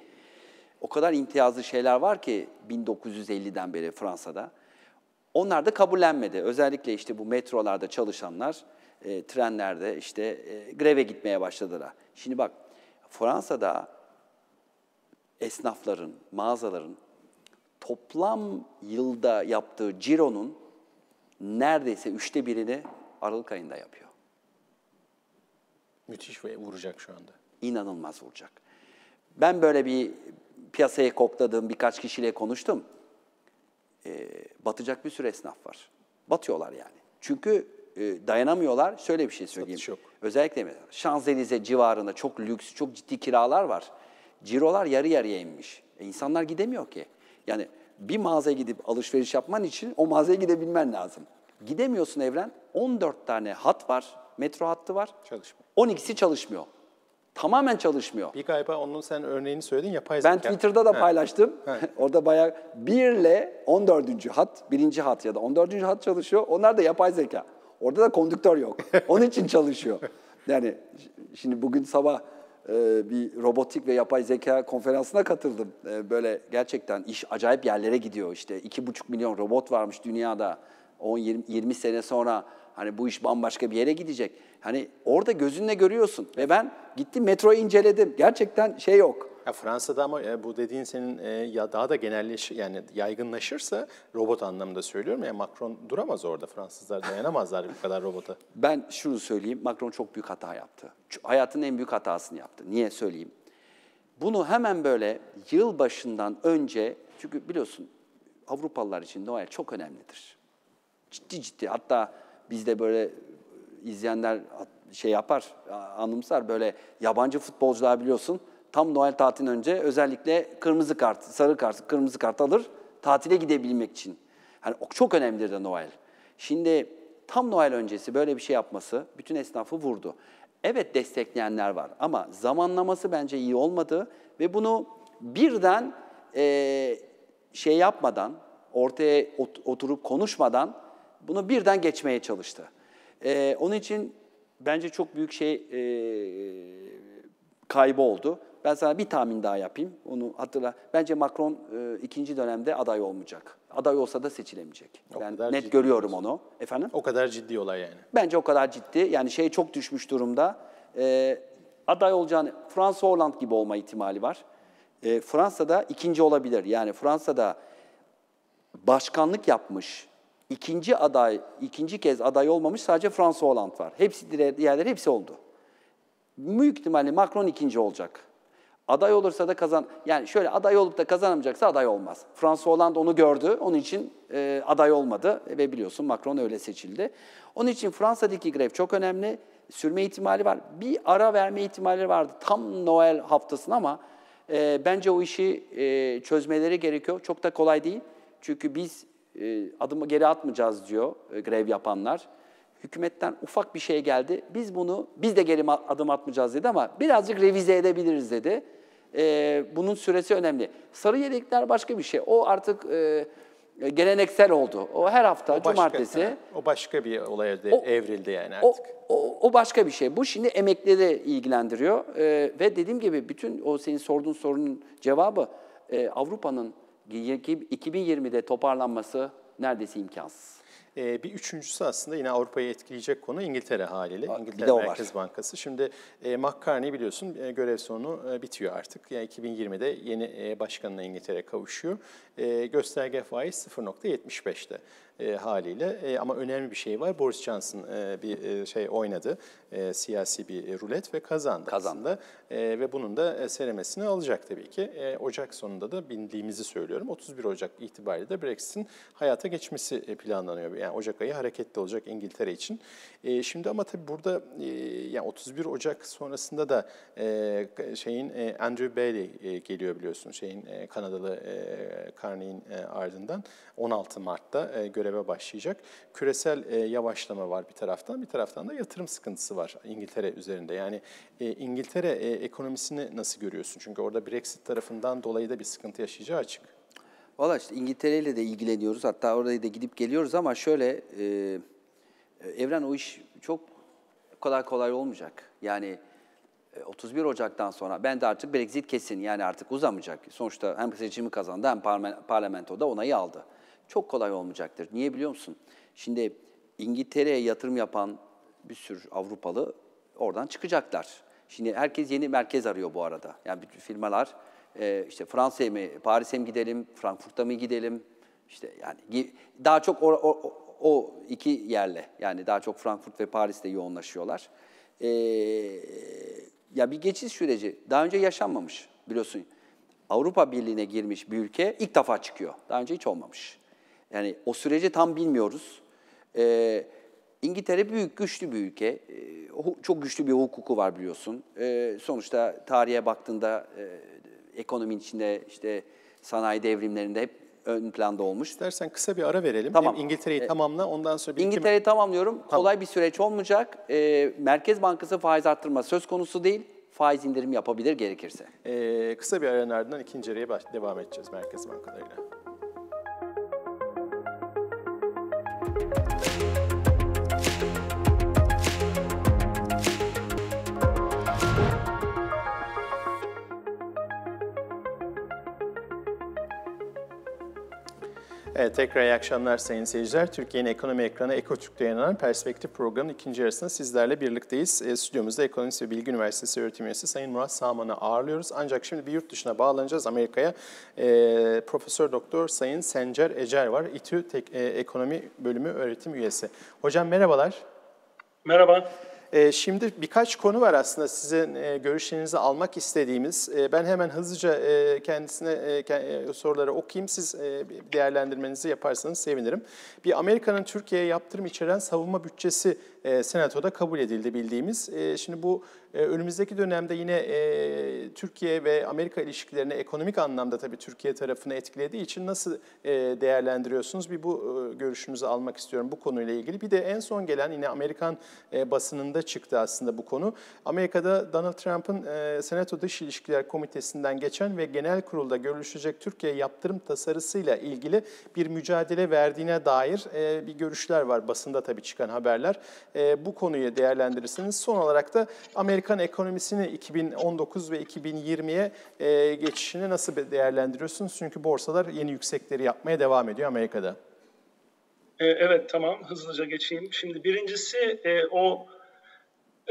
o kadar imtiyazlı şeyler var ki 1950'den beri Fransa'da. Onlar da kabullenmedi. Özellikle işte bu metrolarda çalışanlar e, trenlerde işte e, greve gitmeye başladılar. Şimdi bak Fransa'da esnafların, mağazaların toplam yılda yaptığı cironun neredeyse üçte birini Aralık ayında yapıyor. Müthiş ve vuracak şu anda. İnanılmaz vuracak. Ben böyle bir piyasaya kokladığım birkaç kişiyle konuştum. Ee, batacak bir sürü esnaf var. Batıyorlar yani. Çünkü e, dayanamıyorlar. Şöyle bir şey söyleyeyim. Satış yok. Özellikle mesela Şanzelize civarında çok lüks, çok ciddi kiralar var. Cirolar yarı yarıya inmiş. E, insanlar gidemiyor ki. Yani bir mağazaya gidip alışveriş yapman için o mağazaya gidebilmen lazım. Gidemiyorsun Evren. 14 tane hat var, metro hattı var. Çalışmıyor. 12'si çalışmıyor. Tamamen çalışmıyor. Bir galiba onun sen örneğini söyledin yapay Ben zeka. Twitter'da da paylaştım. Orada bayağı 1 ile 14. hat, birinci hat ya da 14. hat çalışıyor. Onlar da yapay zeka. Orada da kondüktör yok. Onun için çalışıyor. Yani şimdi bugün sabah e, bir robotik ve yapay zeka konferansına katıldım. E, böyle gerçekten iş acayip yerlere gidiyor. İşte 2,5 milyon robot varmış dünyada. 10-20 sene sonra hani bu iş bambaşka bir yere gidecek. Hani orada gözünle görüyorsun. Ve ben gittim metroyu inceledim. Gerçekten şey yok. Ya Fransa'da ama e, bu dediğin senin e, ya daha da genelleş yani yaygınlaşırsa robot anlamında söylüyorum ya Macron duramaz orada Fransızlar dayanamazlar bu kadar robota. Ben şunu söyleyeyim, Macron çok büyük hata yaptı. Hayatının en büyük hatasını yaptı. Niye söyleyeyim? Bunu hemen böyle yıl başından önce, çünkü biliyorsun Avrupalılar için Noel çok önemlidir. Ciddi ciddi, hatta bizde böyle izleyenler şey yapar, anımsar böyle yabancı futbolcular biliyorsun, tam Noel tatilinden önce özellikle kırmızı kart, sarı kart, kırmızı kart alır tatile gidebilmek için. Hani çok önemlidir de Noel. Şimdi tam Noel öncesi böyle bir şey yapması bütün esnafı vurdu. Evet destekleyenler var ama zamanlaması bence iyi olmadı ve bunu birden eee, şey yapmadan, ortaya ot- oturup konuşmadan bunu birden geçmeye çalıştı. Eee, onun için bence çok büyük şey eee, kaybı oldu. Ben sana bir tahmin daha yapayım. Onu hatırla. Bence Macron e, ikinci dönemde aday olmayacak. Aday olsa da seçilemeyecek. O ben net ciddi görüyorum onu. Efendim? O kadar ciddi olay yani. Bence o kadar ciddi. Yani şey çok düşmüş durumda. Ee, aday olacağını, Fransa Hollande gibi olma ihtimali var. Ee, Fransa'da ikinci olabilir. Yani Fransa'da başkanlık yapmış, ikinci aday, ikinci kez aday olmamış sadece Fransa Hollande var. Hepsi diğerleri hepsi oldu. Büyük ihtimalle Macron ikinci olacak. Aday olursa da kazan, yani şöyle aday olup da kazanamayacaksa aday olmaz. François Hollande onu gördü, onun için e, aday olmadı ve biliyorsun Macron öyle seçildi. Onun için Fransa'daki grev çok önemli, sürme ihtimali var. Bir ara verme ihtimalleri vardı tam Noel haftasına ama e, bence o işi e, çözmeleri gerekiyor. Çok da kolay değil. Çünkü biz e, adımı geri atmayacağız diyor e, grev yapanlar hükümetten ufak bir şey geldi. Biz bunu, biz de geri adım atmayacağız dedi ama birazcık revize edebiliriz dedi. Ee, bunun süresi önemli. Sarı yelekler başka bir şey. O artık e, geleneksel oldu. O her hafta, O başka, cumartesi. ha, o başka bir olaya O- evrildi yani O, artık. o, o başka bir şey. Bu şimdi emeklileri ilgilendiriyor. Ve dediğim gibi bütün o senin sorduğun sorunun cevabı e, Avrupa'nın 2020'de toparlanması neredeyse imkansız. Ee, bir üçüncüsü aslında yine Avrupa'yı etkileyecek konu İngiltere haliyle. bir İngiltere o var. Merkez Bankası. Şimdi e, McCartney biliyorsun e, görev sonu e, bitiyor artık. Yani 2020'de yeni e, başkanına İngiltere kavuşuyor. E, gösterge faiz 0.75'te e, haliyle. E, ama önemli bir şey var. Boris Johnson e, bir e, şey oynadı. E, siyasi bir rulet ve kazandı, Kazandı. aslında. E, ve bunun da e, seremesini alacak tabii ki. E, Ocak sonunda da bildiğimizi söylüyorum. 31 Ocak itibariyle de Brexit'in hayata geçmesi e, planlanıyor. Yani Ocak ayı hareketli olacak İngiltere için. E, şimdi ama tabii burada e, yani 31 Ocak sonrasında da e, şeyin e, Andrew Bailey e, geliyor biliyorsun. Şeyin e, Kanadalı e, Carney'in e, ardından 16 Mart'ta e, göreve başlayacak. Küresel e, yavaşlama var bir taraftan, bir taraftan da yatırım sıkıntısı var İngiltere üzerinde. Yani e, İngiltere e, ekonomisini nasıl görüyorsun? Çünkü orada Brexit tarafından dolayı da bir sıkıntı yaşayacağı açık. Valla işte İngiltere ile de ilgileniyoruz. Hatta oraya da gidip geliyoruz ama şöyle e, Evren o iş çok kolay kolay olmayacak. Yani e, 31 Ocak'tan sonra ben de artık Brexit kesin yani artık uzamayacak. Sonuçta hem seçimi kazandı hem parlamentoda onayı aldı. Çok kolay olmayacaktır. Niye biliyor musun? Şimdi İngiltere'ye yatırım yapan bir sürü Avrupalı oradan çıkacaklar. Şimdi herkes yeni merkez arıyor bu arada. Yani bütün firmalar e, işte Fransa'ya mı, Paris'e mi gidelim, Frankfurt'a mı gidelim? İşte yani daha çok o, o, o iki yerle yani daha çok Frankfurt ve Paris'te yoğunlaşıyorlar. Ee, ya bir geçiş süreci daha önce yaşanmamış biliyorsun. Avrupa Birliği'ne girmiş bir ülke ilk defa çıkıyor. Daha önce hiç olmamış. Yani o süreci tam bilmiyoruz. Ee, İngiltere büyük, güçlü bir ülke. Hu- çok güçlü bir hukuku var biliyorsun. Ee, sonuçta tarihe baktığında e, ekonominin içinde işte sanayi devrimlerinde hep ön planda olmuş. İstersen kısa bir ara verelim. Tamam. Hem İngiltere'yi E, tamamla ondan sonra bir İngiltere'yi tamamlıyorum. Kolay bir süreç olmayacak. Ee, Merkez Bankası faiz arttırma söz konusu değil. Faiz indirim yapabilir gerekirse. Ee, kısa bir aranın ardından ikinci araya devam edeceğiz Merkez Bankalarıyla. thank you Evet, tekrar iyi akşamlar sayın seyirciler. Türkiye'nin ekonomi ekranı Ekotürk'te yayınlanan Perspektif programının ikinci yarısında sizlerle birlikteyiz. E, stüdyomuzda Ekonomist ve Bilgi Üniversitesi öğretim üyesi Sayın Murat Sağman'ı ağırlıyoruz. Ancak şimdi bir yurt dışına bağlanacağız. Amerika'ya e, Profesör Doktor Sayın Sencer Ecer var. İTÜ Tek- e, Ekonomi Bölümü öğretim üyesi. Hocam merhabalar. Merhaba. Ee, Şimdi birkaç konu var aslında sizin e, görüşlerinizi almak istediğimiz. E, Ben hemen hızlıca e, kendisine e, soruları okuyayım. Siz değerlendirmenizi yaparsanız sevinirim. Bir Amerika'nın Türkiye'ye yaptırım içeren savunma bütçesi e, Senato'da kabul edildi bildiğimiz. E, Şimdi bu e, önümüzdeki dönemde yine Türkiye ve Amerika ilişkilerini ekonomik anlamda tabii Türkiye tarafını etkilediği için nasıl değerlendiriyorsunuz? Bir bu görüşünüzü almak istiyorum bu konuyla ilgili. Bir de en son gelen yine Amerikan e, basınında çıktı aslında bu konu. Amerika'da Donald Trump'ın e, Senato Dış İlişkiler Komitesi'nden geçen ve genel kurulda görüşecek Türkiye yaptırım tasarısıyla ilgili bir mücadele verdiğine dair bir görüşler var basında tabii çıkan haberler. E, bu konuyu değerlendirirseniz son olarak da Amerikan ekonomisini 2019 ve 2020'ye e, geçişini nasıl değerlendiriyorsunuz? Çünkü borsalar yeni yüksekleri yapmaya devam ediyor Amerika'da. Ee, evet tamam hızlıca geçeyim. Şimdi birincisi e, o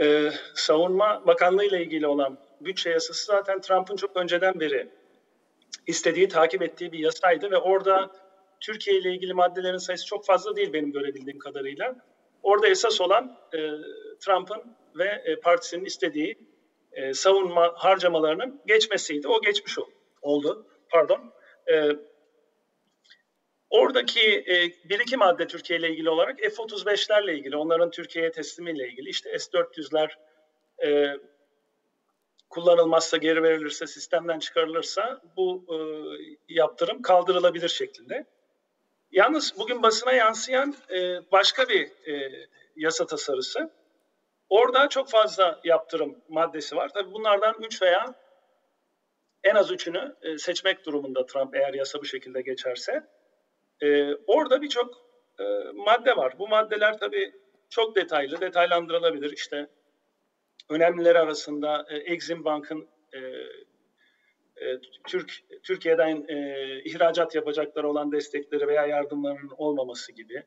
e, savunma bakanlığı ile ilgili olan bütçe yasası zaten Trump'ın çok önceden beri istediği, takip ettiği bir yasaydı ve orada Türkiye ile ilgili maddelerin sayısı çok fazla değil benim görebildiğim kadarıyla. Orada esas olan e, Trump'ın ve e, partisinin istediği e, savunma harcamalarının geçmesiydi. O geçmiş ol- oldu. Pardon. E, Oradaki e, bir iki madde Türkiye ile ilgili olarak F-35'lerle ilgili, onların Türkiye'ye teslimiyle ilgili, işte S-400'ler e, kullanılmazsa, geri verilirse, sistemden çıkarılırsa bu e, yaptırım kaldırılabilir şeklinde. Yalnız bugün basına yansıyan e, başka bir e, yasa tasarısı. Orada çok fazla yaptırım maddesi var. Tabii bunlardan üç veya en az üçünü e, seçmek durumunda Trump eğer yasa bu şekilde geçerse. Ee, orada birçok e, madde var. Bu maddeler tabii çok detaylı, detaylandırılabilir. İşte önemlileri arasında e, Exim Bank'ın e, e, Türk Türkiye'den e, ihracat yapacakları olan destekleri veya yardımlarının olmaması gibi.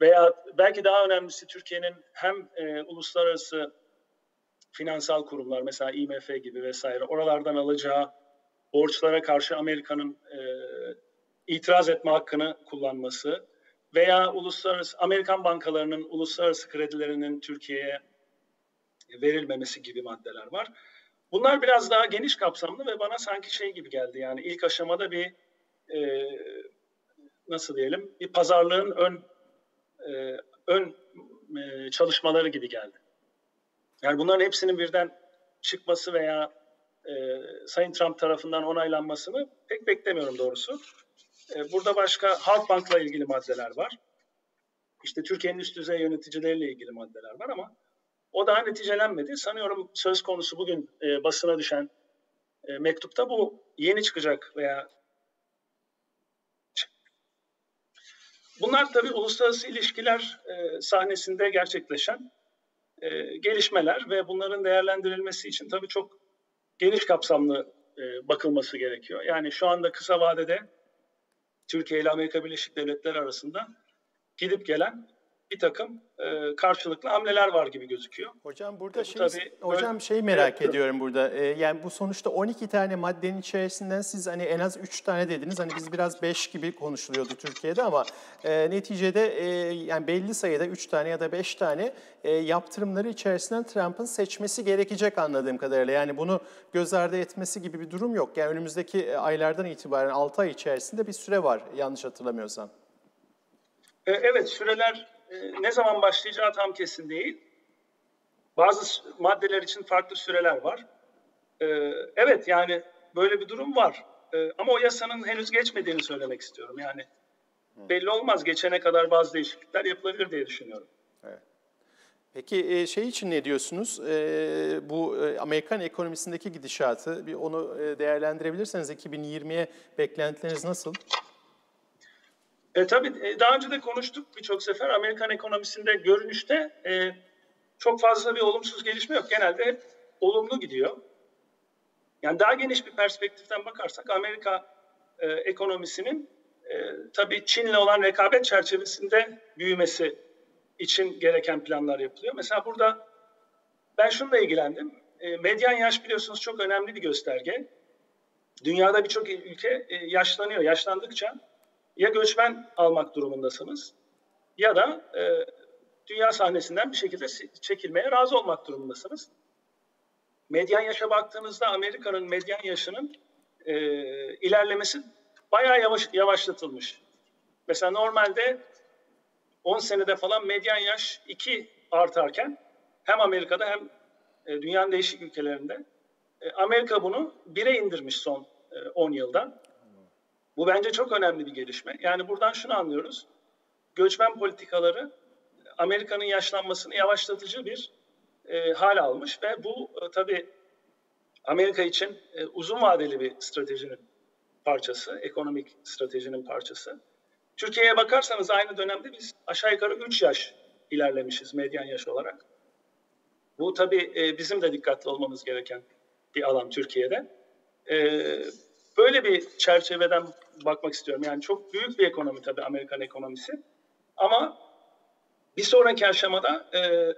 Veya belki daha önemlisi Türkiye'nin hem e, uluslararası finansal kurumlar mesela IMF gibi vesaire oralardan alacağı borçlara karşı Amerika'nın e, itiraz etme hakkını kullanması veya uluslararası Amerikan bankalarının uluslararası kredilerinin Türkiye'ye verilmemesi gibi maddeler var. Bunlar biraz daha geniş kapsamlı ve bana sanki şey gibi geldi yani ilk aşamada bir e, nasıl diyelim bir pazarlığın ön e, ön e, çalışmaları gibi geldi. Yani bunların hepsinin birden çıkması veya e, Sayın Trump tarafından onaylanmasını pek beklemiyorum doğrusu. E, burada başka Halkbank'la ilgili maddeler var. İşte Türkiye'nin üst düzey yöneticileriyle ilgili maddeler var ama o daha neticelenmedi. Sanıyorum söz konusu bugün e, basına düşen e, mektupta bu yeni çıkacak veya Bunlar tabii uluslararası ilişkiler e, sahnesinde gerçekleşen e, gelişmeler ve bunların değerlendirilmesi için tabii çok geniş kapsamlı e, bakılması gerekiyor. Yani şu anda kısa vadede Türkiye ile Amerika Birleşik Devletleri arasında gidip gelen bir takım e, karşılıklı hamleler var gibi gözüküyor. Hocam burada e, şey tabii hocam böyle, şey merak ediyorum burada. E, yani bu sonuçta 12 tane maddenin içerisinden siz hani en az 3 tane dediniz. Hani biz biraz 5 gibi konuşuluyordu Türkiye'de ama e, neticede e, yani belli sayıda 3 tane ya da 5 tane e, yaptırımları içerisinden Trump'ın seçmesi gerekecek anladığım kadarıyla. Yani bunu göz ardı etmesi gibi bir durum yok. Yani önümüzdeki aylardan itibaren 6 ay içerisinde bir süre var yanlış hatırlamıyorsam. E, evet süreler e, ne zaman başlayacağı tam kesin değil. Bazı maddeler için farklı süreler var. E, evet yani böyle bir durum var. E, ama o yasanın henüz geçmediğini söylemek istiyorum. Yani belli olmaz. Geçene kadar bazı değişiklikler yapılabilir diye düşünüyorum. Evet. Peki şey için ne diyorsunuz? Bu Amerikan ekonomisindeki gidişatı bir onu değerlendirebilirseniz 2020'ye beklentileriniz nasıl? E, tabii e, daha önce de konuştuk birçok sefer Amerikan ekonomisinde görünüşte e, çok fazla bir olumsuz gelişme yok. Genelde hep olumlu gidiyor. Yani daha geniş bir perspektiften bakarsak Amerika e, ekonomisinin e, tabii Çin'le olan rekabet çerçevesinde büyümesi için gereken planlar yapılıyor. Mesela burada ben şununla ilgilendim. E, medyan yaş biliyorsunuz çok önemli bir gösterge. Dünyada birçok ülke e, yaşlanıyor. Yaşlandıkça ya göçmen almak durumundasınız ya da e, dünya sahnesinden bir şekilde çekilmeye razı olmak durumundasınız. Medyan yaşa baktığınızda Amerika'nın medyan yaşının e, ilerlemesi bayağı yavaş, yavaşlatılmış. Mesela normalde 10 senede falan medyan yaş 2 artarken hem Amerika'da hem e, dünyanın değişik ülkelerinde e, Amerika bunu 1'e indirmiş son e, 10 yılda. Bu bence çok önemli bir gelişme. Yani buradan şunu anlıyoruz. Göçmen politikaları Amerika'nın yaşlanmasını yavaşlatıcı bir e, hal almış ve bu e, tabii Amerika için e, uzun vadeli bir stratejinin parçası, ekonomik stratejinin parçası. Türkiye'ye bakarsanız aynı dönemde biz aşağı yukarı 3 yaş ilerlemişiz medyan yaş olarak. Bu tabii e, bizim de dikkatli olmamız gereken bir alan Türkiye'de. E, böyle bir çerçeveden bakmak istiyorum. Yani çok büyük bir ekonomi tabii Amerikan ekonomisi. Ama bir sonraki aşamada e,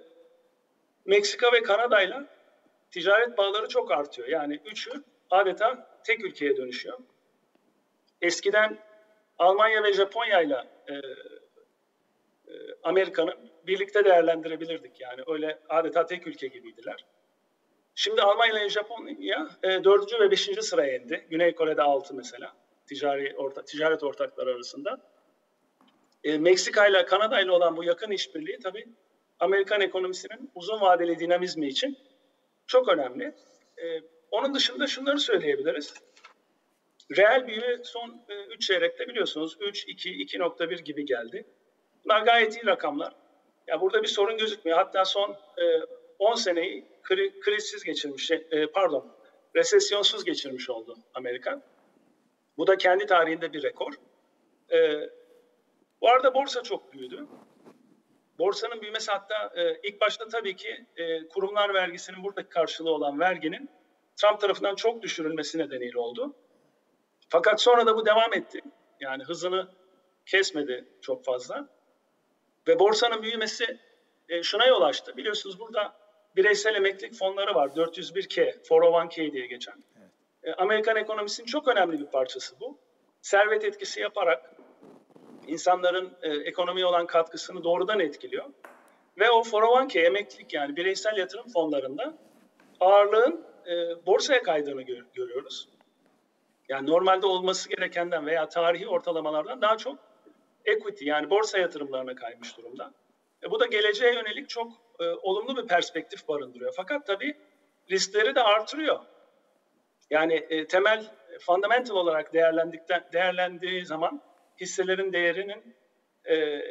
Meksika ve Kanada'yla ticaret bağları çok artıyor. Yani üçü adeta tek ülkeye dönüşüyor. Eskiden Almanya ve Japonya'yla e, e, Amerika'nın birlikte değerlendirebilirdik. Yani öyle adeta tek ülke gibiydiler. Şimdi Almanya ile Japonya e, dördüncü ve beşinci sıraya indi. Güney Kore'de altı mesela ticari orta, ticaret ortakları arasında. E, Meksika ile Kanada ile olan bu yakın işbirliği tabii Amerikan ekonomisinin uzun vadeli dinamizmi için çok önemli. E, onun dışında şunları söyleyebiliriz. Reel büyüme son 3 e, çeyrekte biliyorsunuz 3, 2, 2.1 gibi geldi. Bunlar gayet iyi rakamlar. Ya burada bir sorun gözükmüyor. Hatta son e, 10 seneyi kri, krizsiz geçirmiş, e, pardon, resesyonsuz geçirmiş oldu Amerika. Bu da kendi tarihinde bir rekor. E, bu arada borsa çok büyüdü. Borsanın büyümesi hatta e, ilk başta tabii ki e, kurumlar vergisinin buradaki karşılığı olan verginin Trump tarafından çok düşürülmesi nedeniyle oldu. Fakat sonra da bu devam etti. Yani hızını kesmedi çok fazla. Ve borsanın büyümesi e, şuna yol açtı. Biliyorsunuz burada bireysel emeklilik fonları var. 401K, 401K diye geçen. Evet. E, Amerikan ekonomisinin çok önemli bir parçası bu. servet etkisi yaparak insanların e, ekonomiye olan katkısını doğrudan etkiliyor. Ve o 401k emeklilik yani bireysel yatırım fonlarında ağırlığın e, borsaya kaydığını gör, görüyoruz. Yani normalde olması gerekenden veya tarihi ortalamalardan daha çok equity yani borsa yatırımlarına kaymış durumda. E, bu da geleceğe yönelik çok e, olumlu bir perspektif barındırıyor. Fakat tabii riskleri de artırıyor. Yani e, temel fundamental olarak değerlendikten değerlendiği zaman hisselerin değerinin e,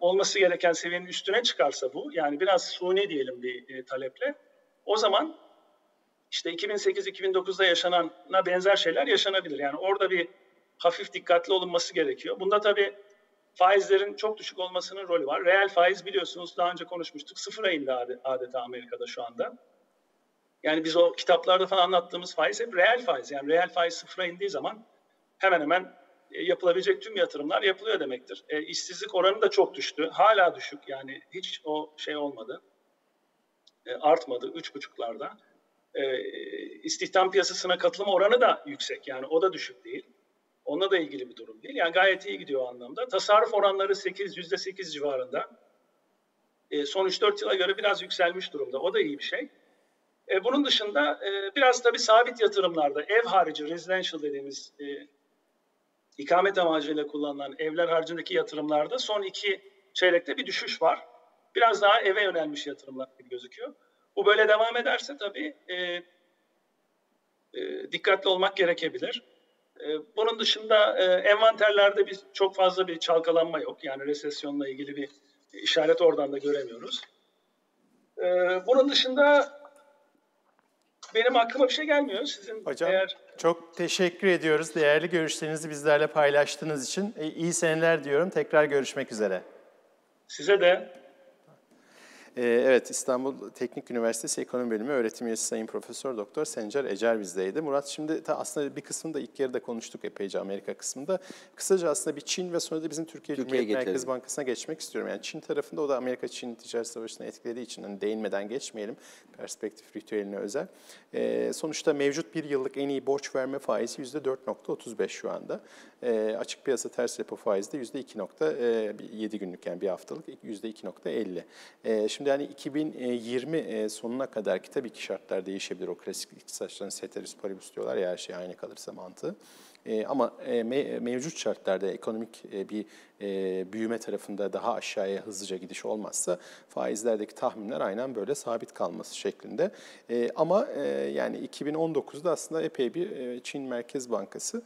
olması gereken seviyenin üstüne çıkarsa bu yani biraz suni diyelim bir e, taleple o zaman işte 2008-2009'da yaşanana benzer şeyler yaşanabilir. Yani orada bir hafif dikkatli olunması gerekiyor. Bunda tabii faizlerin çok düşük olmasının rolü var. Reel faiz biliyorsunuz daha önce konuşmuştuk. Sıfıra indi adeta Amerika'da şu anda. Yani biz o kitaplarda falan anlattığımız faiz hep reel faiz. Yani reel faiz sıfıra indiği zaman hemen hemen e, yapılabilecek tüm yatırımlar yapılıyor demektir. E, işsizlik oranı da çok düştü. Hala düşük yani hiç o şey olmadı. E, artmadı üç buçuklarda. E, istihdam piyasasına katılım oranı da yüksek yani o da düşük değil. Onunla da ilgili bir durum değil. Yani gayet iyi gidiyor o anlamda. Tasarruf oranları 8, %8 civarında. E, son 3-4 yıla göre biraz yükselmiş durumda. O da iyi bir şey. E, bunun dışında e, biraz tabii sabit yatırımlarda ev harici, residential dediğimiz e, ikamet amacıyla kullanılan evler haricindeki yatırımlarda son iki çeyrekte bir düşüş var. Biraz daha eve yönelmiş yatırımlar gibi gözüküyor. Bu böyle devam ederse tabii e, e, dikkatli olmak gerekebilir. E, bunun dışında e, envanterlerde bir, çok fazla bir çalkalanma yok. Yani resesyonla ilgili bir işaret oradan da göremiyoruz. E, bunun dışında benim aklıma bir şey gelmiyor. Sizin Hocam eğer... çok teşekkür ediyoruz. Değerli görüşlerinizi bizlerle paylaştığınız için. İyi seneler diyorum. Tekrar görüşmek üzere. Size de ee, evet, İstanbul Teknik Üniversitesi Ekonomi Bölümü öğretim üyesi Sayın Profesör Doktor Sencer Ecer bizdeydi. Murat şimdi ta aslında bir kısmını da ilk yarıda konuştuk epeyce Amerika kısmında. Kısaca aslında bir Çin ve sonra da bizim Türkiye, Türkiye Cumhuriyet Merkez Bankası'na geçmek istiyorum. Yani Çin tarafında o da Amerika-Çin ticaret savaşını etkilediği için hani değinmeden geçmeyelim. Perspektif ritüeline özel. Ee, sonuçta mevcut bir yıllık en iyi borç verme faizi %4.35 şu anda. Ee, açık piyasa ters repo faizi de %2.7 günlük yani bir haftalık %2.50. Ee, şimdi yani 2020 e, sonuna kadar ki tabii ki şartlar değişebilir. O klasik iktisatçıların ceteris paribus diyorlar ya her şey aynı kalırsa mantığı. E, ama e, me, mevcut şartlarda ekonomik bir büyüme tarafında daha aşağıya hızlıca gidiş olmazsa faizlerdeki tahminler aynen böyle sabit kalması şeklinde. Ama yani 2019'da aslında epey bir Çin Merkez Bankası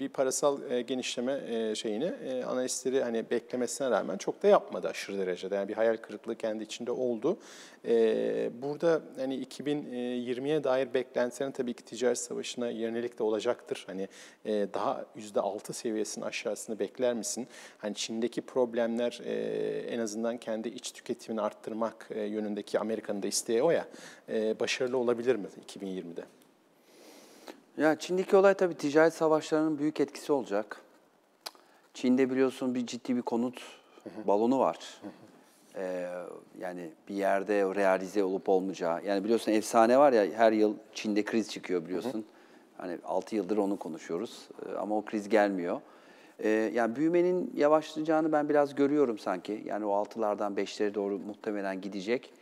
bir parasal e, genişleme e, şeyini e, analistleri hani beklemesine rağmen çok da yapmadı aşırı derecede. Yani bir hayal kırıklığı kendi içinde oldu. E, burada hani 2020'ye dair beklentilerin tabii ki ticaret savaşına yönelik de olacaktır. Hani e, daha %6 seviyesinin aşağısını bekler misin? Hani Çin'deki problemler e, en azından kendi iç tüketimini arttırmak e, yönündeki Amerika'nın da isteği o ya. E, başarılı olabilir mi 2020'de? Ya Çin'deki olay tabii ticaret savaşlarının büyük etkisi olacak. Çin'de biliyorsun bir ciddi bir konut balonu var. Ee, yani bir yerde realize olup olmayacağı. Yani biliyorsun efsane var ya her yıl Çin'de kriz çıkıyor biliyorsun. Hani 6 yıldır onu konuşuyoruz ee, ama o kriz gelmiyor. Ee, yani büyümenin yavaşlayacağını ben biraz görüyorum sanki. Yani o altılardan beşlere doğru muhtemelen gidecek.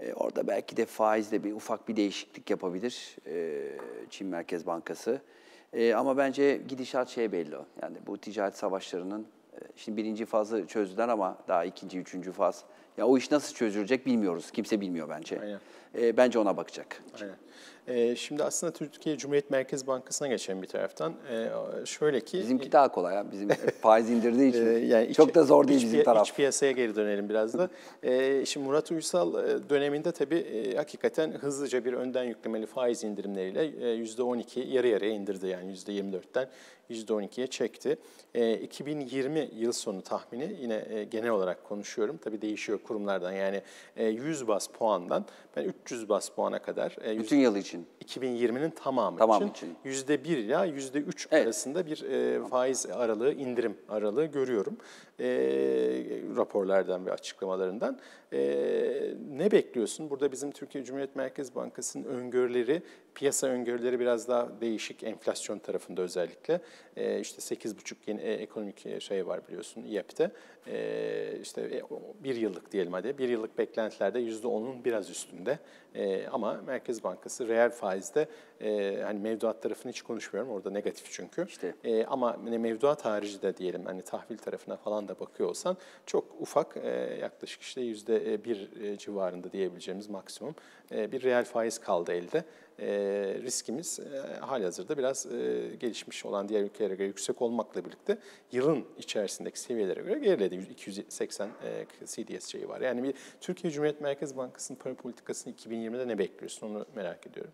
Ee, orada belki de faizde bir ufak bir değişiklik yapabilir e, Çin Merkez Bankası. E, ama bence gidişat şey belli. Yani bu ticaret savaşlarının e, şimdi birinci fazı çözdüler ama daha ikinci, üçüncü faz. Ya o iş nasıl çözülecek bilmiyoruz. Kimse bilmiyor bence. Aynen. E, bence ona bakacak. Aynen. E, şimdi aslında Türkiye Cumhuriyet Merkez Bankası'na geçelim bir taraftan. E, şöyle ki... Bizimki daha kolay. Ya. Bizim faiz indirdiği için e, yani iç, çok da zor değil iç, bizim taraf. İç piyasaya geri dönelim biraz da. E, şimdi Murat Uysal döneminde tabii e, hakikaten hızlıca bir önden yüklemeli faiz indirimleriyle e, %12 yarı yarıya indirdi. Yani %24'ten %12'ye çekti. E, 2020 yıl sonu tahmini yine e, genel olarak konuşuyorum. Tabii değişiyor kurumlardan. Yani e, 100 bas puandan ben 300 bas puana kadar e, Bütün yıl için. 2020'nin tamamı Tamam için yüzde bir ila yüzde üç Evet. arasında bir e, faiz aralığı, indirim aralığı görüyorum. E, raporlardan ve açıklamalarından. E, ne bekliyorsun? Burada bizim Türkiye Cumhuriyet Merkez Bankası'nın öngörüleri, piyasa öngörüleri biraz daha değişik enflasyon tarafında özellikle. E, işte 8,5 yeni e, ekonomik şey var biliyorsun İEP'te. E, işte e, o bir yıllık diyelim hadi. Bir yıllık beklentilerde %10'un biraz üstünde. E, ama Merkez Bankası reel faizde e, hani mevduat tarafını hiç konuşmuyorum. Orada negatif çünkü. İşte. E, ama hani mevduat harici de diyelim hani tahvil tarafına falan da bakıyor olsan çok ufak e, yaklaşık işte yüzde e, bir e, civarında diyebileceğimiz maksimum e, bir reel faiz kaldı elde. E, riskimiz e, halihazırda biraz e, gelişmiş olan diğer ülkelere göre yüksek olmakla birlikte yılın içerisindeki seviyelere göre geriledi. 280 e, CDS şeyi var. Yani bir Türkiye Cumhuriyet Merkez Bankası'nın para politikasını 2020'de ne bekliyorsun onu merak ediyorum.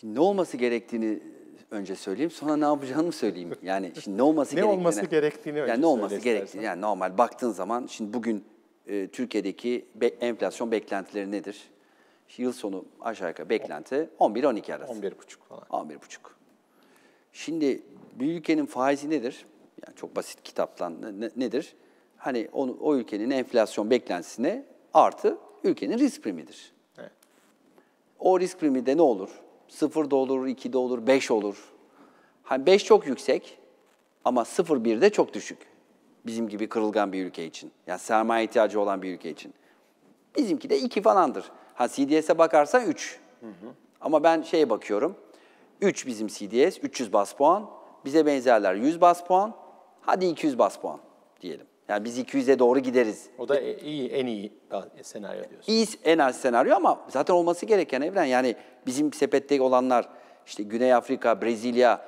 Şimdi ne olması gerektiğini önce söyleyeyim, sonra ne yapacağını söyleyeyim. Yani şimdi ne olması Ne gerektiğini... olması gerektiğini önce Yani ne olması gerektiğini, yani normal baktığın zaman şimdi bugün e, Türkiye'deki be- enflasyon beklentileri nedir? Yıl sonu aşağı yukarı beklenti 11-12 arası. 11,5 falan. 11,5. Şimdi bir ülkenin faizi nedir? Yani çok basit kitaptan ne- nedir? Hani onu, o ülkenin enflasyon beklentisine artı ülkenin risk primidir. Evet. O risk primi de ne olur? 0 da olur, 2 de olur, 5 olur. Hani 5 çok yüksek ama 0,1 de çok düşük. Bizim gibi kırılgan bir ülke için. Yani sermaye ihtiyacı olan bir ülke için. Bizimki de 2 falandır. Ha CDS'e bakarsan 3. Ama ben şeye bakıyorum. 3 bizim CDS, 300 bas puan. Bize benzerler 100 bas puan. Hadi 200 bas puan diyelim. Yani biz 200'e doğru gideriz. O da e- iyi, en iyi senaryo diyorsun. İyi en az senaryo ama zaten olması gereken evren. Yani bizim sepette olanlar işte Güney Afrika, Brezilya,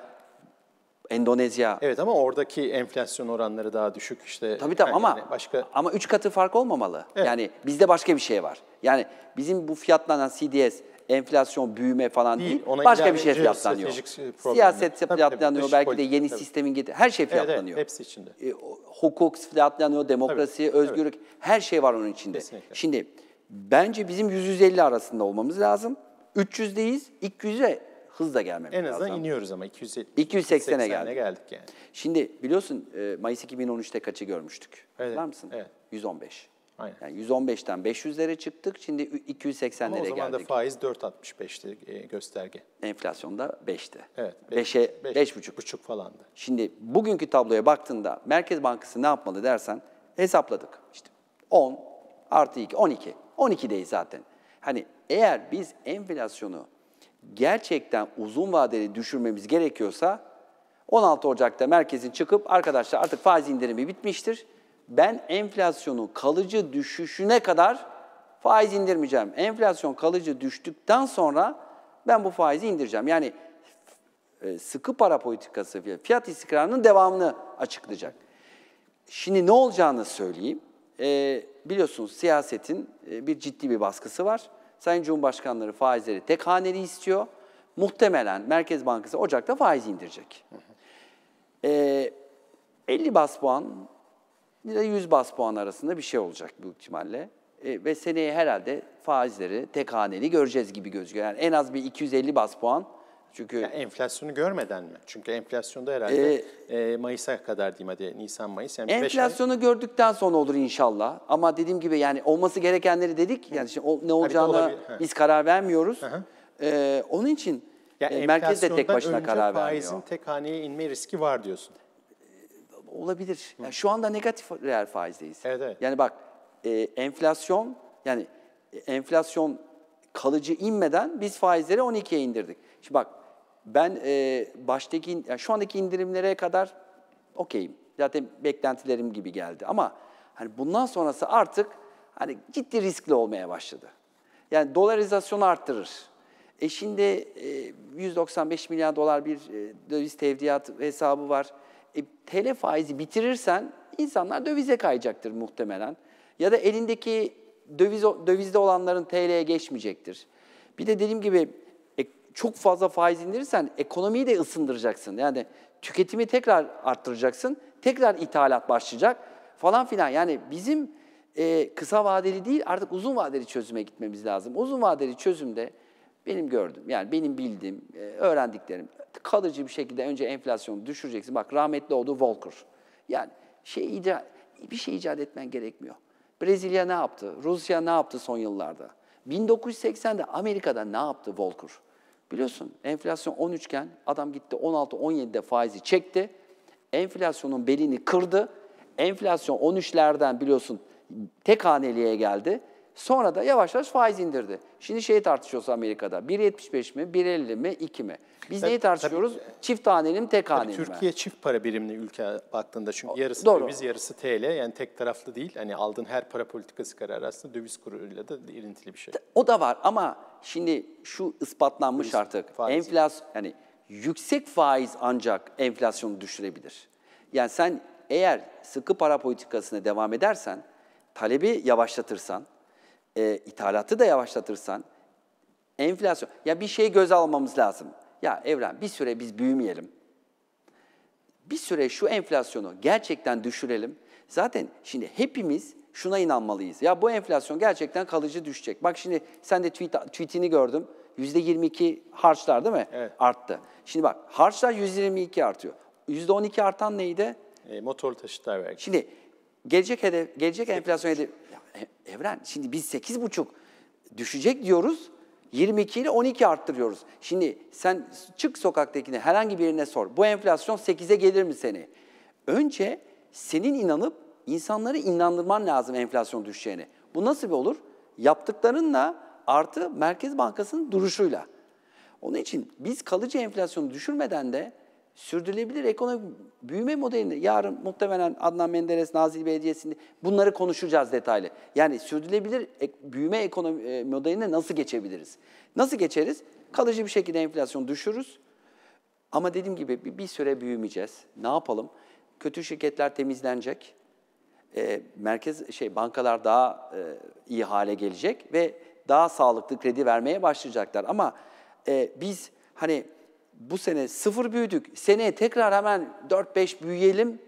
Endonezya. Evet ama oradaki enflasyon oranları daha düşük işte. Tabii tabii Yani ama başka ama üç katı fark olmamalı. Evet. Yani bizde başka bir şey var. Yani bizim bu fiyatlanan CDS enflasyon büyüme falan Değil, değil, ona başka bir şey edici fiyatlanıyor. problemler. Siyaset Tabii, fiyatlanıyor, belki de politika, yeni tabii. sistemin getir her şey Evet, evet, fiyatlanıyor. hepsi içinde. E, hukuk fiyatlanıyor, demokrasi, Tabii, özgürlük her şey var onun içinde. Kesinlikle. Şimdi bence bizim 150 arasında olmamız lazım. 300'deyiz, 200'e hızla gelmemiz En azından lazım. iniyoruz ama 270 280'e 280'e geldik. geldik yani. Şimdi biliyorsun e, Mayıs 2013'te kaçı görmüştük? Evet, Var mısın? evet. 115. Aynen. Yani 115'ten 500'lere çıktık, şimdi Ama 280'lere o zaman da geldik. faiz 4.65'ti e, gösterge. Enflasyonda 5'ti. Evet. 5'e, 5,5. buçuk falandı. Şimdi bugünkü tabloya baktığında Merkez Bankası ne yapmalı dersen hesapladık. İşte 10 artı 2, 12. 12'deyiz zaten. Hani eğer biz enflasyonu gerçekten uzun vadeli düşürmemiz gerekiyorsa 16 Ocak'ta merkezin çıkıp arkadaşlar artık faiz indirimi bitmiştir. Ben enflasyonun kalıcı düşüşüne kadar faiz indirmeyeceğim. Enflasyon kalıcı düştükten sonra ben bu faizi indireceğim. Yani e, sıkı para politikası, fiyat istikrarının devamını açıklayacak. Şimdi ne olacağını söyleyeyim. E, biliyorsunuz siyasetin e, bir ciddi bir baskısı var. Sayın Cumhurbaşkanları faizleri tek haneli istiyor. Muhtemelen Merkez Bankası Ocak'ta faiz indirecek. E, 50 bas puan ile 100 bas puan arasında bir şey olacak bu ihtimalle. E, ve seneye herhalde faizleri tek haneli göreceğiz gibi gözüküyor. Yani en az bir 250 bas puan. Çünkü Yani enflasyonu görmeden mi? Çünkü enflasyonda herhalde e, Mayıs'a kadar diyeyim hadi Nisan-Mayıs. Yani beş ay- Enflasyonu gördükten sonra olur inşallah. Ama dediğim gibi yani olması gerekenleri dedik. Yani şimdi o- ne olacağına biz karar vermiyoruz. hı. Ee, onun için yani e, merkez de tek başına karar faizin vermiyor. tek haneye inme riski var diyorsun. Olabilir. Yani şu anda negatif reel faizdeyiz. Evet, evet. Yani bak e, enflasyon yani enflasyon kalıcı inmeden biz faizleri 12'ye indirdik. Şimdi bak ben e, baştaki yani şu andaki indirimlere kadar okeyim. Zaten beklentilerim gibi geldi ama hani bundan sonrası artık hani ciddi riskli olmaya başladı. Yani dolarizasyonu arttırır. E şimdi e, 195 milyar dolar bir e, döviz tevdiat hesabı var. E, TL faizi bitirirsen insanlar dövize kayacaktır muhtemelen. Ya da elindeki döviz dövizde olanların TL'ye geçmeyecektir. Bir de dediğim gibi e, çok fazla faiz indirirsen ekonomiyi de ısındıracaksın. Yani tüketimi tekrar arttıracaksın. tekrar ithalat başlayacak falan filan. Yani bizim e, kısa vadeli değil artık uzun vadeli çözüme gitmemiz lazım. Uzun vadeli çözümde benim gördüğüm, yani benim bildiğim, e, öğrendiklerim kalıcı bir şekilde önce enflasyonu düşüreceksin. Bak rahmetli oldu Volcker. Yani şey icat, bir şey icat etmen gerekmiyor. Brezilya ne yaptı? Rusya ne yaptı son yıllarda? 1980'de Amerika'da ne yaptı Volcker? Biliyorsun enflasyon 13 iken adam gitti 16-17'de faizi çekti. Enflasyonun belini kırdı. Enflasyon 13'lerden biliyorsun tek haneliğe geldi. Sonra da yavaş yavaş faiz indirdi. Şimdi şey tartışıyoruz Amerika'da. 1.75 mi, 1.50 mi, 2 mi? Biz Tabii- neyi tartışıyoruz? Çift haneli mi, tek Tabii haneli mi? Türkiye çift para birimli ülke baktığında çünkü yarısı Doğru. döviz yarısı TL yani tek taraflı değil. Hani aldığın her para politikası kararı aslında döviz kuruyla da ilintili bir şey. O da var ama şimdi şu ispatlanmış Faiz- artık. Enflasyon yani yüksek faiz ancak enflasyonu düşürebilir. Yani sen eğer sıkı para politikasına devam edersen, talebi yavaşlatırsan, e, ithalatı da yavaşlatırsan, enflasyon, ya bir şey göze almamız lazım. Ya Evren bir süre biz büyümeyelim. Bir süre şu enflasyonu gerçekten düşürelim. Zaten şimdi hepimiz şuna inanmalıyız. Ya bu enflasyon gerçekten kalıcı düşecek. Bak şimdi sen de tweet, tweetini gördüm. %22 harçlar değil mi? Evet. Arttı. Şimdi bak harçlar %22 artıyor. %12 artan neydi? E, motorlu taşıtlar vergisi. Şimdi gelecek hedef, gelecek enflasyon hedef... Evren, şimdi biz 8,5 düşecek diyoruz, 22 ile 12 arttırıyoruz. Şimdi sen çık sokaktakine herhangi birine sor, bu enflasyon 8'e gelir mi seni? Önce senin inanıp insanları inandırman lazım enflasyon düşeceğini. Bu nasıl bir olur? Yaptıklarınla artı Merkez Bankası'nın duruşuyla. Onun için biz kalıcı enflasyonu düşürmeden de sürdürülebilir ekonomi büyüme modelini yarın muhtemelen Adnan Menderes Nazilli Belediyesi'nde bunları konuşacağız detaylı. Yani sürdürülebilir ek- büyüme ekonomi e, modeline nasıl geçebiliriz? Nasıl geçeriz? Kalıcı bir şekilde enflasyonu düşürürüz. Ama dediğim gibi bir, bir süre büyümeyeceğiz. Ne yapalım? Kötü şirketler temizlenecek. E, merkez şey bankalar daha e, iyi hale gelecek ve daha sağlıklı kredi vermeye başlayacaklar. Ama e, biz hani bu sene sıfır büyüdük. Seneye tekrar hemen 4-5 büyüyelim.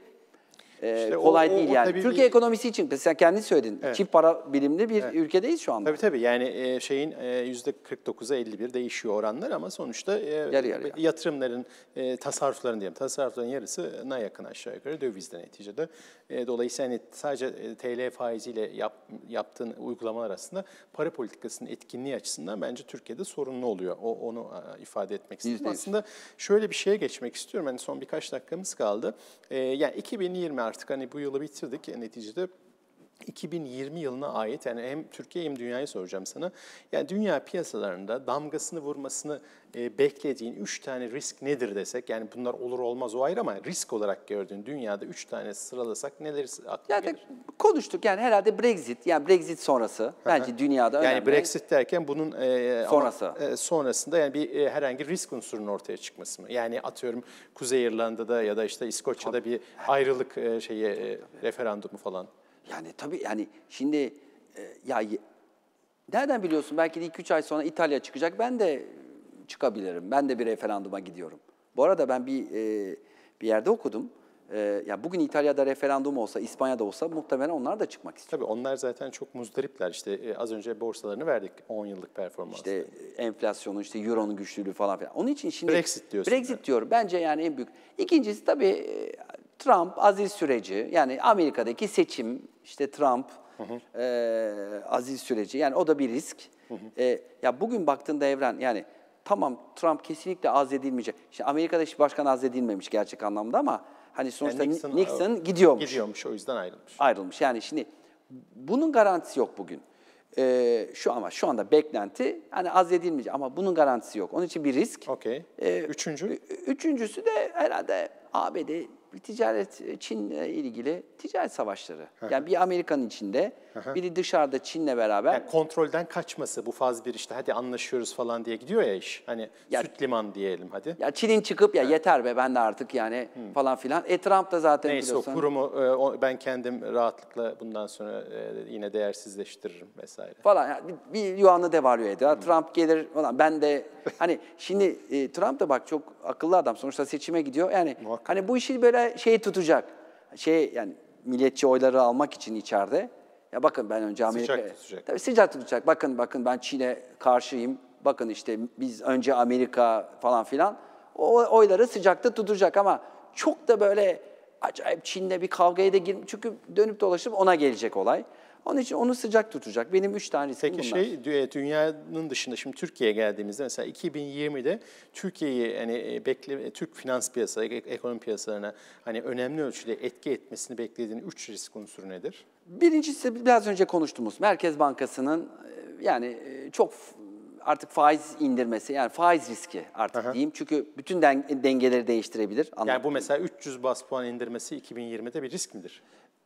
E, İşte kolay o- değil o yani. tabii Türkiye bir- ekonomisi için sen kendin söyledin. Evet. Çift para birimli bir ülkedeyiz şu anda. Tabii tabii yani e, şeyin e, yüzde 49'a 51 değişiyor oranlar ama sonuçta e, Yarı yarıya. yatırımların, e, tasarrufların diyelim, tasarrufların yarısına yakın aşağı yukarı dövizde neticede. E, dolayısıyla hani sadece e, TL faiziyle yap, yaptığın uygulamalar arasında para politikasının etkinliği açısından bence Türkiye'de sorunlu oluyor. O, onu e, ifade etmek istedim. Aslında şöyle bir şeye geçmek istiyorum. Hani son birkaç dakikamız kaldı. E, yani 2020 artık hani bu yılı bitirdik. E, neticede 2020 yılına ait yani hem Türkiye hem dünyayı soracağım sana. Yani dünya piyasalarında damgasını vurmasını e, beklediğin üç tane risk nedir desek yani bunlar olur olmaz o ayrı ama risk olarak gördüğün dünyada üç tane sıralasak neler aklına Ya da gelir? konuştuk yani herhalde Brexit, yani Brexit sonrası bence dünyada Yani önemli. Brexit derken bunun e, ama, Sonrası. e, sonrasında yani bir e, herhangi risk unsurunun ortaya çıkması mı? Yani atıyorum Kuzey İrlanda'da ya da işte İskoçya'da bir ayrılık e, şeyi e, referandumu falan. Yani tabii yani şimdi e, ya nereden biliyorsun belki de 2-3 ay sonra İtalya çıkacak ben de çıkabilirim. Ben de bir referanduma gidiyorum. Bu arada ben bir e, bir yerde okudum. E, ya bugün İtalya'da referandum olsa, İspanya'da olsa muhtemelen onlar da çıkmak istiyor. Tabii onlar zaten çok muzdaripler. İşte e, az önce borsalarını verdik 10 yıllık performans. İşte enflasyonu, işte euronun güçlülüğü falan filan. Onun için şimdi Brexit diyorsun Brexit diyorum. Bence yani en büyük. İkincisi tabii e, Trump aziz süreci. Yani Amerika'daki seçim, işte Trump e, aziz süreci. Yani o da bir risk. E, ya bugün baktığında evren yani tamam Trump kesinlikle azledilmeyecek. İşte Amerika'da hiç başkan azledilmemiş gerçek anlamda ama hani sonuçta Yani Nixon, Nixon, gidiyormuş Gidiyormuş o yüzden ayrılmış. ayrılmış. Yani şimdi bunun garantisi yok bugün. Ee, şu ama şu anda beklenti hani azledilmeyecek ama bunun garantisi yok. Onun için bir risk. Okey. Ee, Üçüncü? Üçüncüsü de herhalde ABD ticaret Çin'le ilgili ticaret savaşları. Yani bir Amerika'nın içinde, biri dışarıda Çin'le beraber. Yani kontrolden kaçması bu faz bir işte hadi anlaşıyoruz falan diye gidiyor ya iş. Hani Ya- süt liman diyelim hadi. ya Çin'in çıkıp ya yeter be ben de artık yani falan filan. E Trump da zaten Neyse o biliyorsun. kurumu e, o- ben kendim rahatlıkla bundan sonra e, yine değersizleştiririm vesaire. falan yani bir, yuanı devalüe eder. Trump gelir falan ben de hani şimdi e, Trump da bak çok akıllı adam sonuçta seçime gidiyor. Yani Muhakkak. hani bu işi böyle şey tutacak. şey yani milliyetçi oyları almak için içeride ya bakın ben önce Amerika Sıcak tutacak. Tabii sıcak tutacak. Bakın bakın ben Çin'e karşıyım. Bakın işte biz önce Amerika falan filan. O oyları sıcakta tutacak ama çok da böyle acayip Çin'le bir kavgaya da gir çünkü dönüp dolaşıp ona gelecek olay. Onun için onu sıcak tutacak. Benim üç tane riskim Peki bunlar. şey dü- dünyanın dışında şimdi Türkiye'ye geldiğimizde mesela 2020'de Türkiye'yi hani e, bekle Türk finans piyasası, ek- ekonomi piyasalarına hani önemli ölçüde etki etmesini beklediğin üç risk unsuru nedir? Birincisi biraz önce konuştuğumuz Merkez Bankası'nın e, yani e, çok artık faiz indirmesi yani faiz riski artık diyeyim. Çünkü bütün den- dengeleri değiştirebilir. Yani bu mesela 300 bas puan indirmesi 2020'de bir risk midir?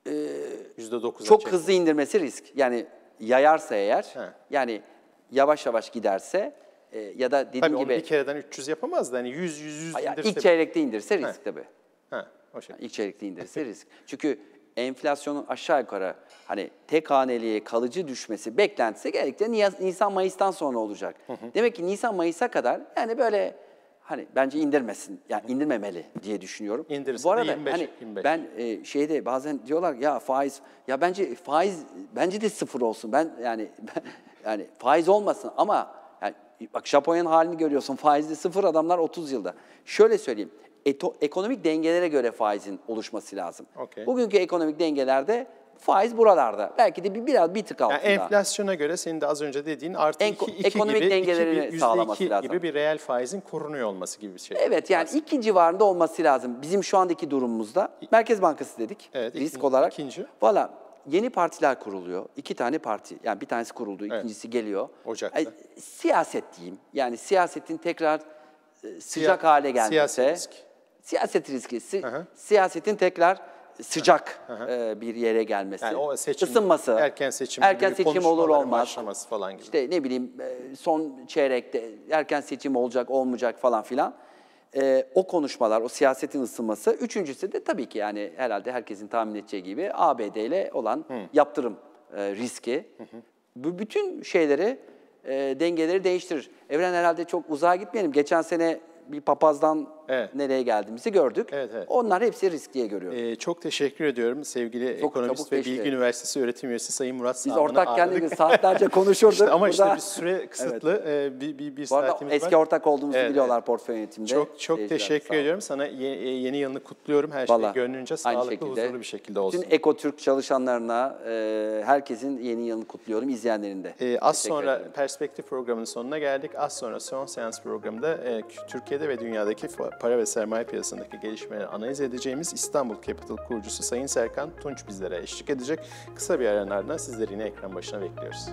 %9'a Ee, çok çek- hızlı indirmesi risk. Yani yayarsa eğer, He. yani yavaş yavaş giderse e, ya da dediğim Tabii gibi bir kereden 300 yapamaz da hani 100 100 100 ya indirse. ilk çeyrekte indirse risk tabii. Ha, o şey. İlk çeyrekte indirse risk. Çünkü enflasyonun aşağı yukarı hani tek haneliğe kalıcı düşmesi beklentisi genellikle Niya- Nisan Mayıs'tan sonra olacak. Demek ki Nisan Mayıs'a kadar yani böyle hani bence indirmesin. Yani indirmemeli diye düşünüyorum. İndirirse Bu arada 25, hani 25. ben e, şeyde bazen diyorlar ya faiz ya bence faiz bence de sıfır olsun. Ben yani yani faiz olmasın ama yani bak Japonya'nın halini görüyorsun. Faizde sıfır adamlar 30 yılda. Şöyle söyleyeyim. Eto- ekonomik dengelere göre faizin oluşması lazım. Okey. Bugünkü ekonomik dengelerde faiz buralarda. Belki de bir biraz bir tık altında. Yani enflasyona göre senin de az önce dediğin artı Enko- 2, 2 ekonomik gibi, dengelerini iki, sağlaması %2 lazım. gibi bir reel faizin korunuyor olması gibi bir şey. Evet yani iki civarında olması lazım. Bizim şu andaki durumumuzda Merkez Bankası dedik Evet, risk ikinci- olarak. ikinci. Valla yeni partiler kuruluyor. İki tane parti yani bir tanesi kuruldu, Evet. ikincisi geliyor. Ocak'ta. Ay, siyaset diyeyim. Yani siyasetin tekrar e, sıcak hale gelmesi. siyasi risk. Siyaset riski. si- hı. siyasetin tekrar sıcak e, bir yere gelmesi. Yani o seçim, ısınması. erken seçim, erken seçim olur olmaz. başlaması falan gibi. İşte ne bileyim e, son çeyrekte erken seçim olacak olmayacak falan filan. E, o konuşmalar, o siyasetin ısınması. Üçüncüsü de tabii ki yani herhalde herkesin tahmin edeceği gibi ABD ile olan yaptırım e, riski. Bu bütün şeyleri, e, dengeleri değiştirir. Evren herhalde çok uzağa gitmeyelim. Geçen sene bir papazdan Evet. nereye geldiğimizi gördük. Evet, evet. Onlar hepsi risk diye görüyorum. Ee, çok teşekkür ediyorum sevgili Çok ekonomist ve geçti. Bilgi Üniversitesi öğretim üyesi Sayın Murat Biz Sağman'ı ortak ağırladık. kendimiz saatlerce konuşurduk. İşte ama işte Burada- bir süre kısıtlı, ee, bir, bir, bir Bu arada saatimiz eski var. ortak olduğumuzu Evet, biliyorlar portföy yönetiminde. Çok çok Seyirciler, teşekkür ediyorum. Sana ye- e, yeni yılını kutluyorum. Her şey Vallahi, gönlünce aynı sağlıklı, şekilde. huzurlu bir şekilde olsun. Bütün Ekotürk çalışanlarına, e, herkesin yeni yılını kutluyorum, izleyenlerin de. Ee, az Teşekkür sonra ederim. Perspektif programının sonuna geldik. Az sonra son seans programında e, Türkiye'de ve dünyadaki para ve sermaye piyasasındaki gelişmeleri analiz edeceğimiz İstanbul Capital kurucusu Sayın Serkan Tunç bizlere eşlik edecek. Kısa bir aranın ardından sizleri yine ekran başına bekliyoruz.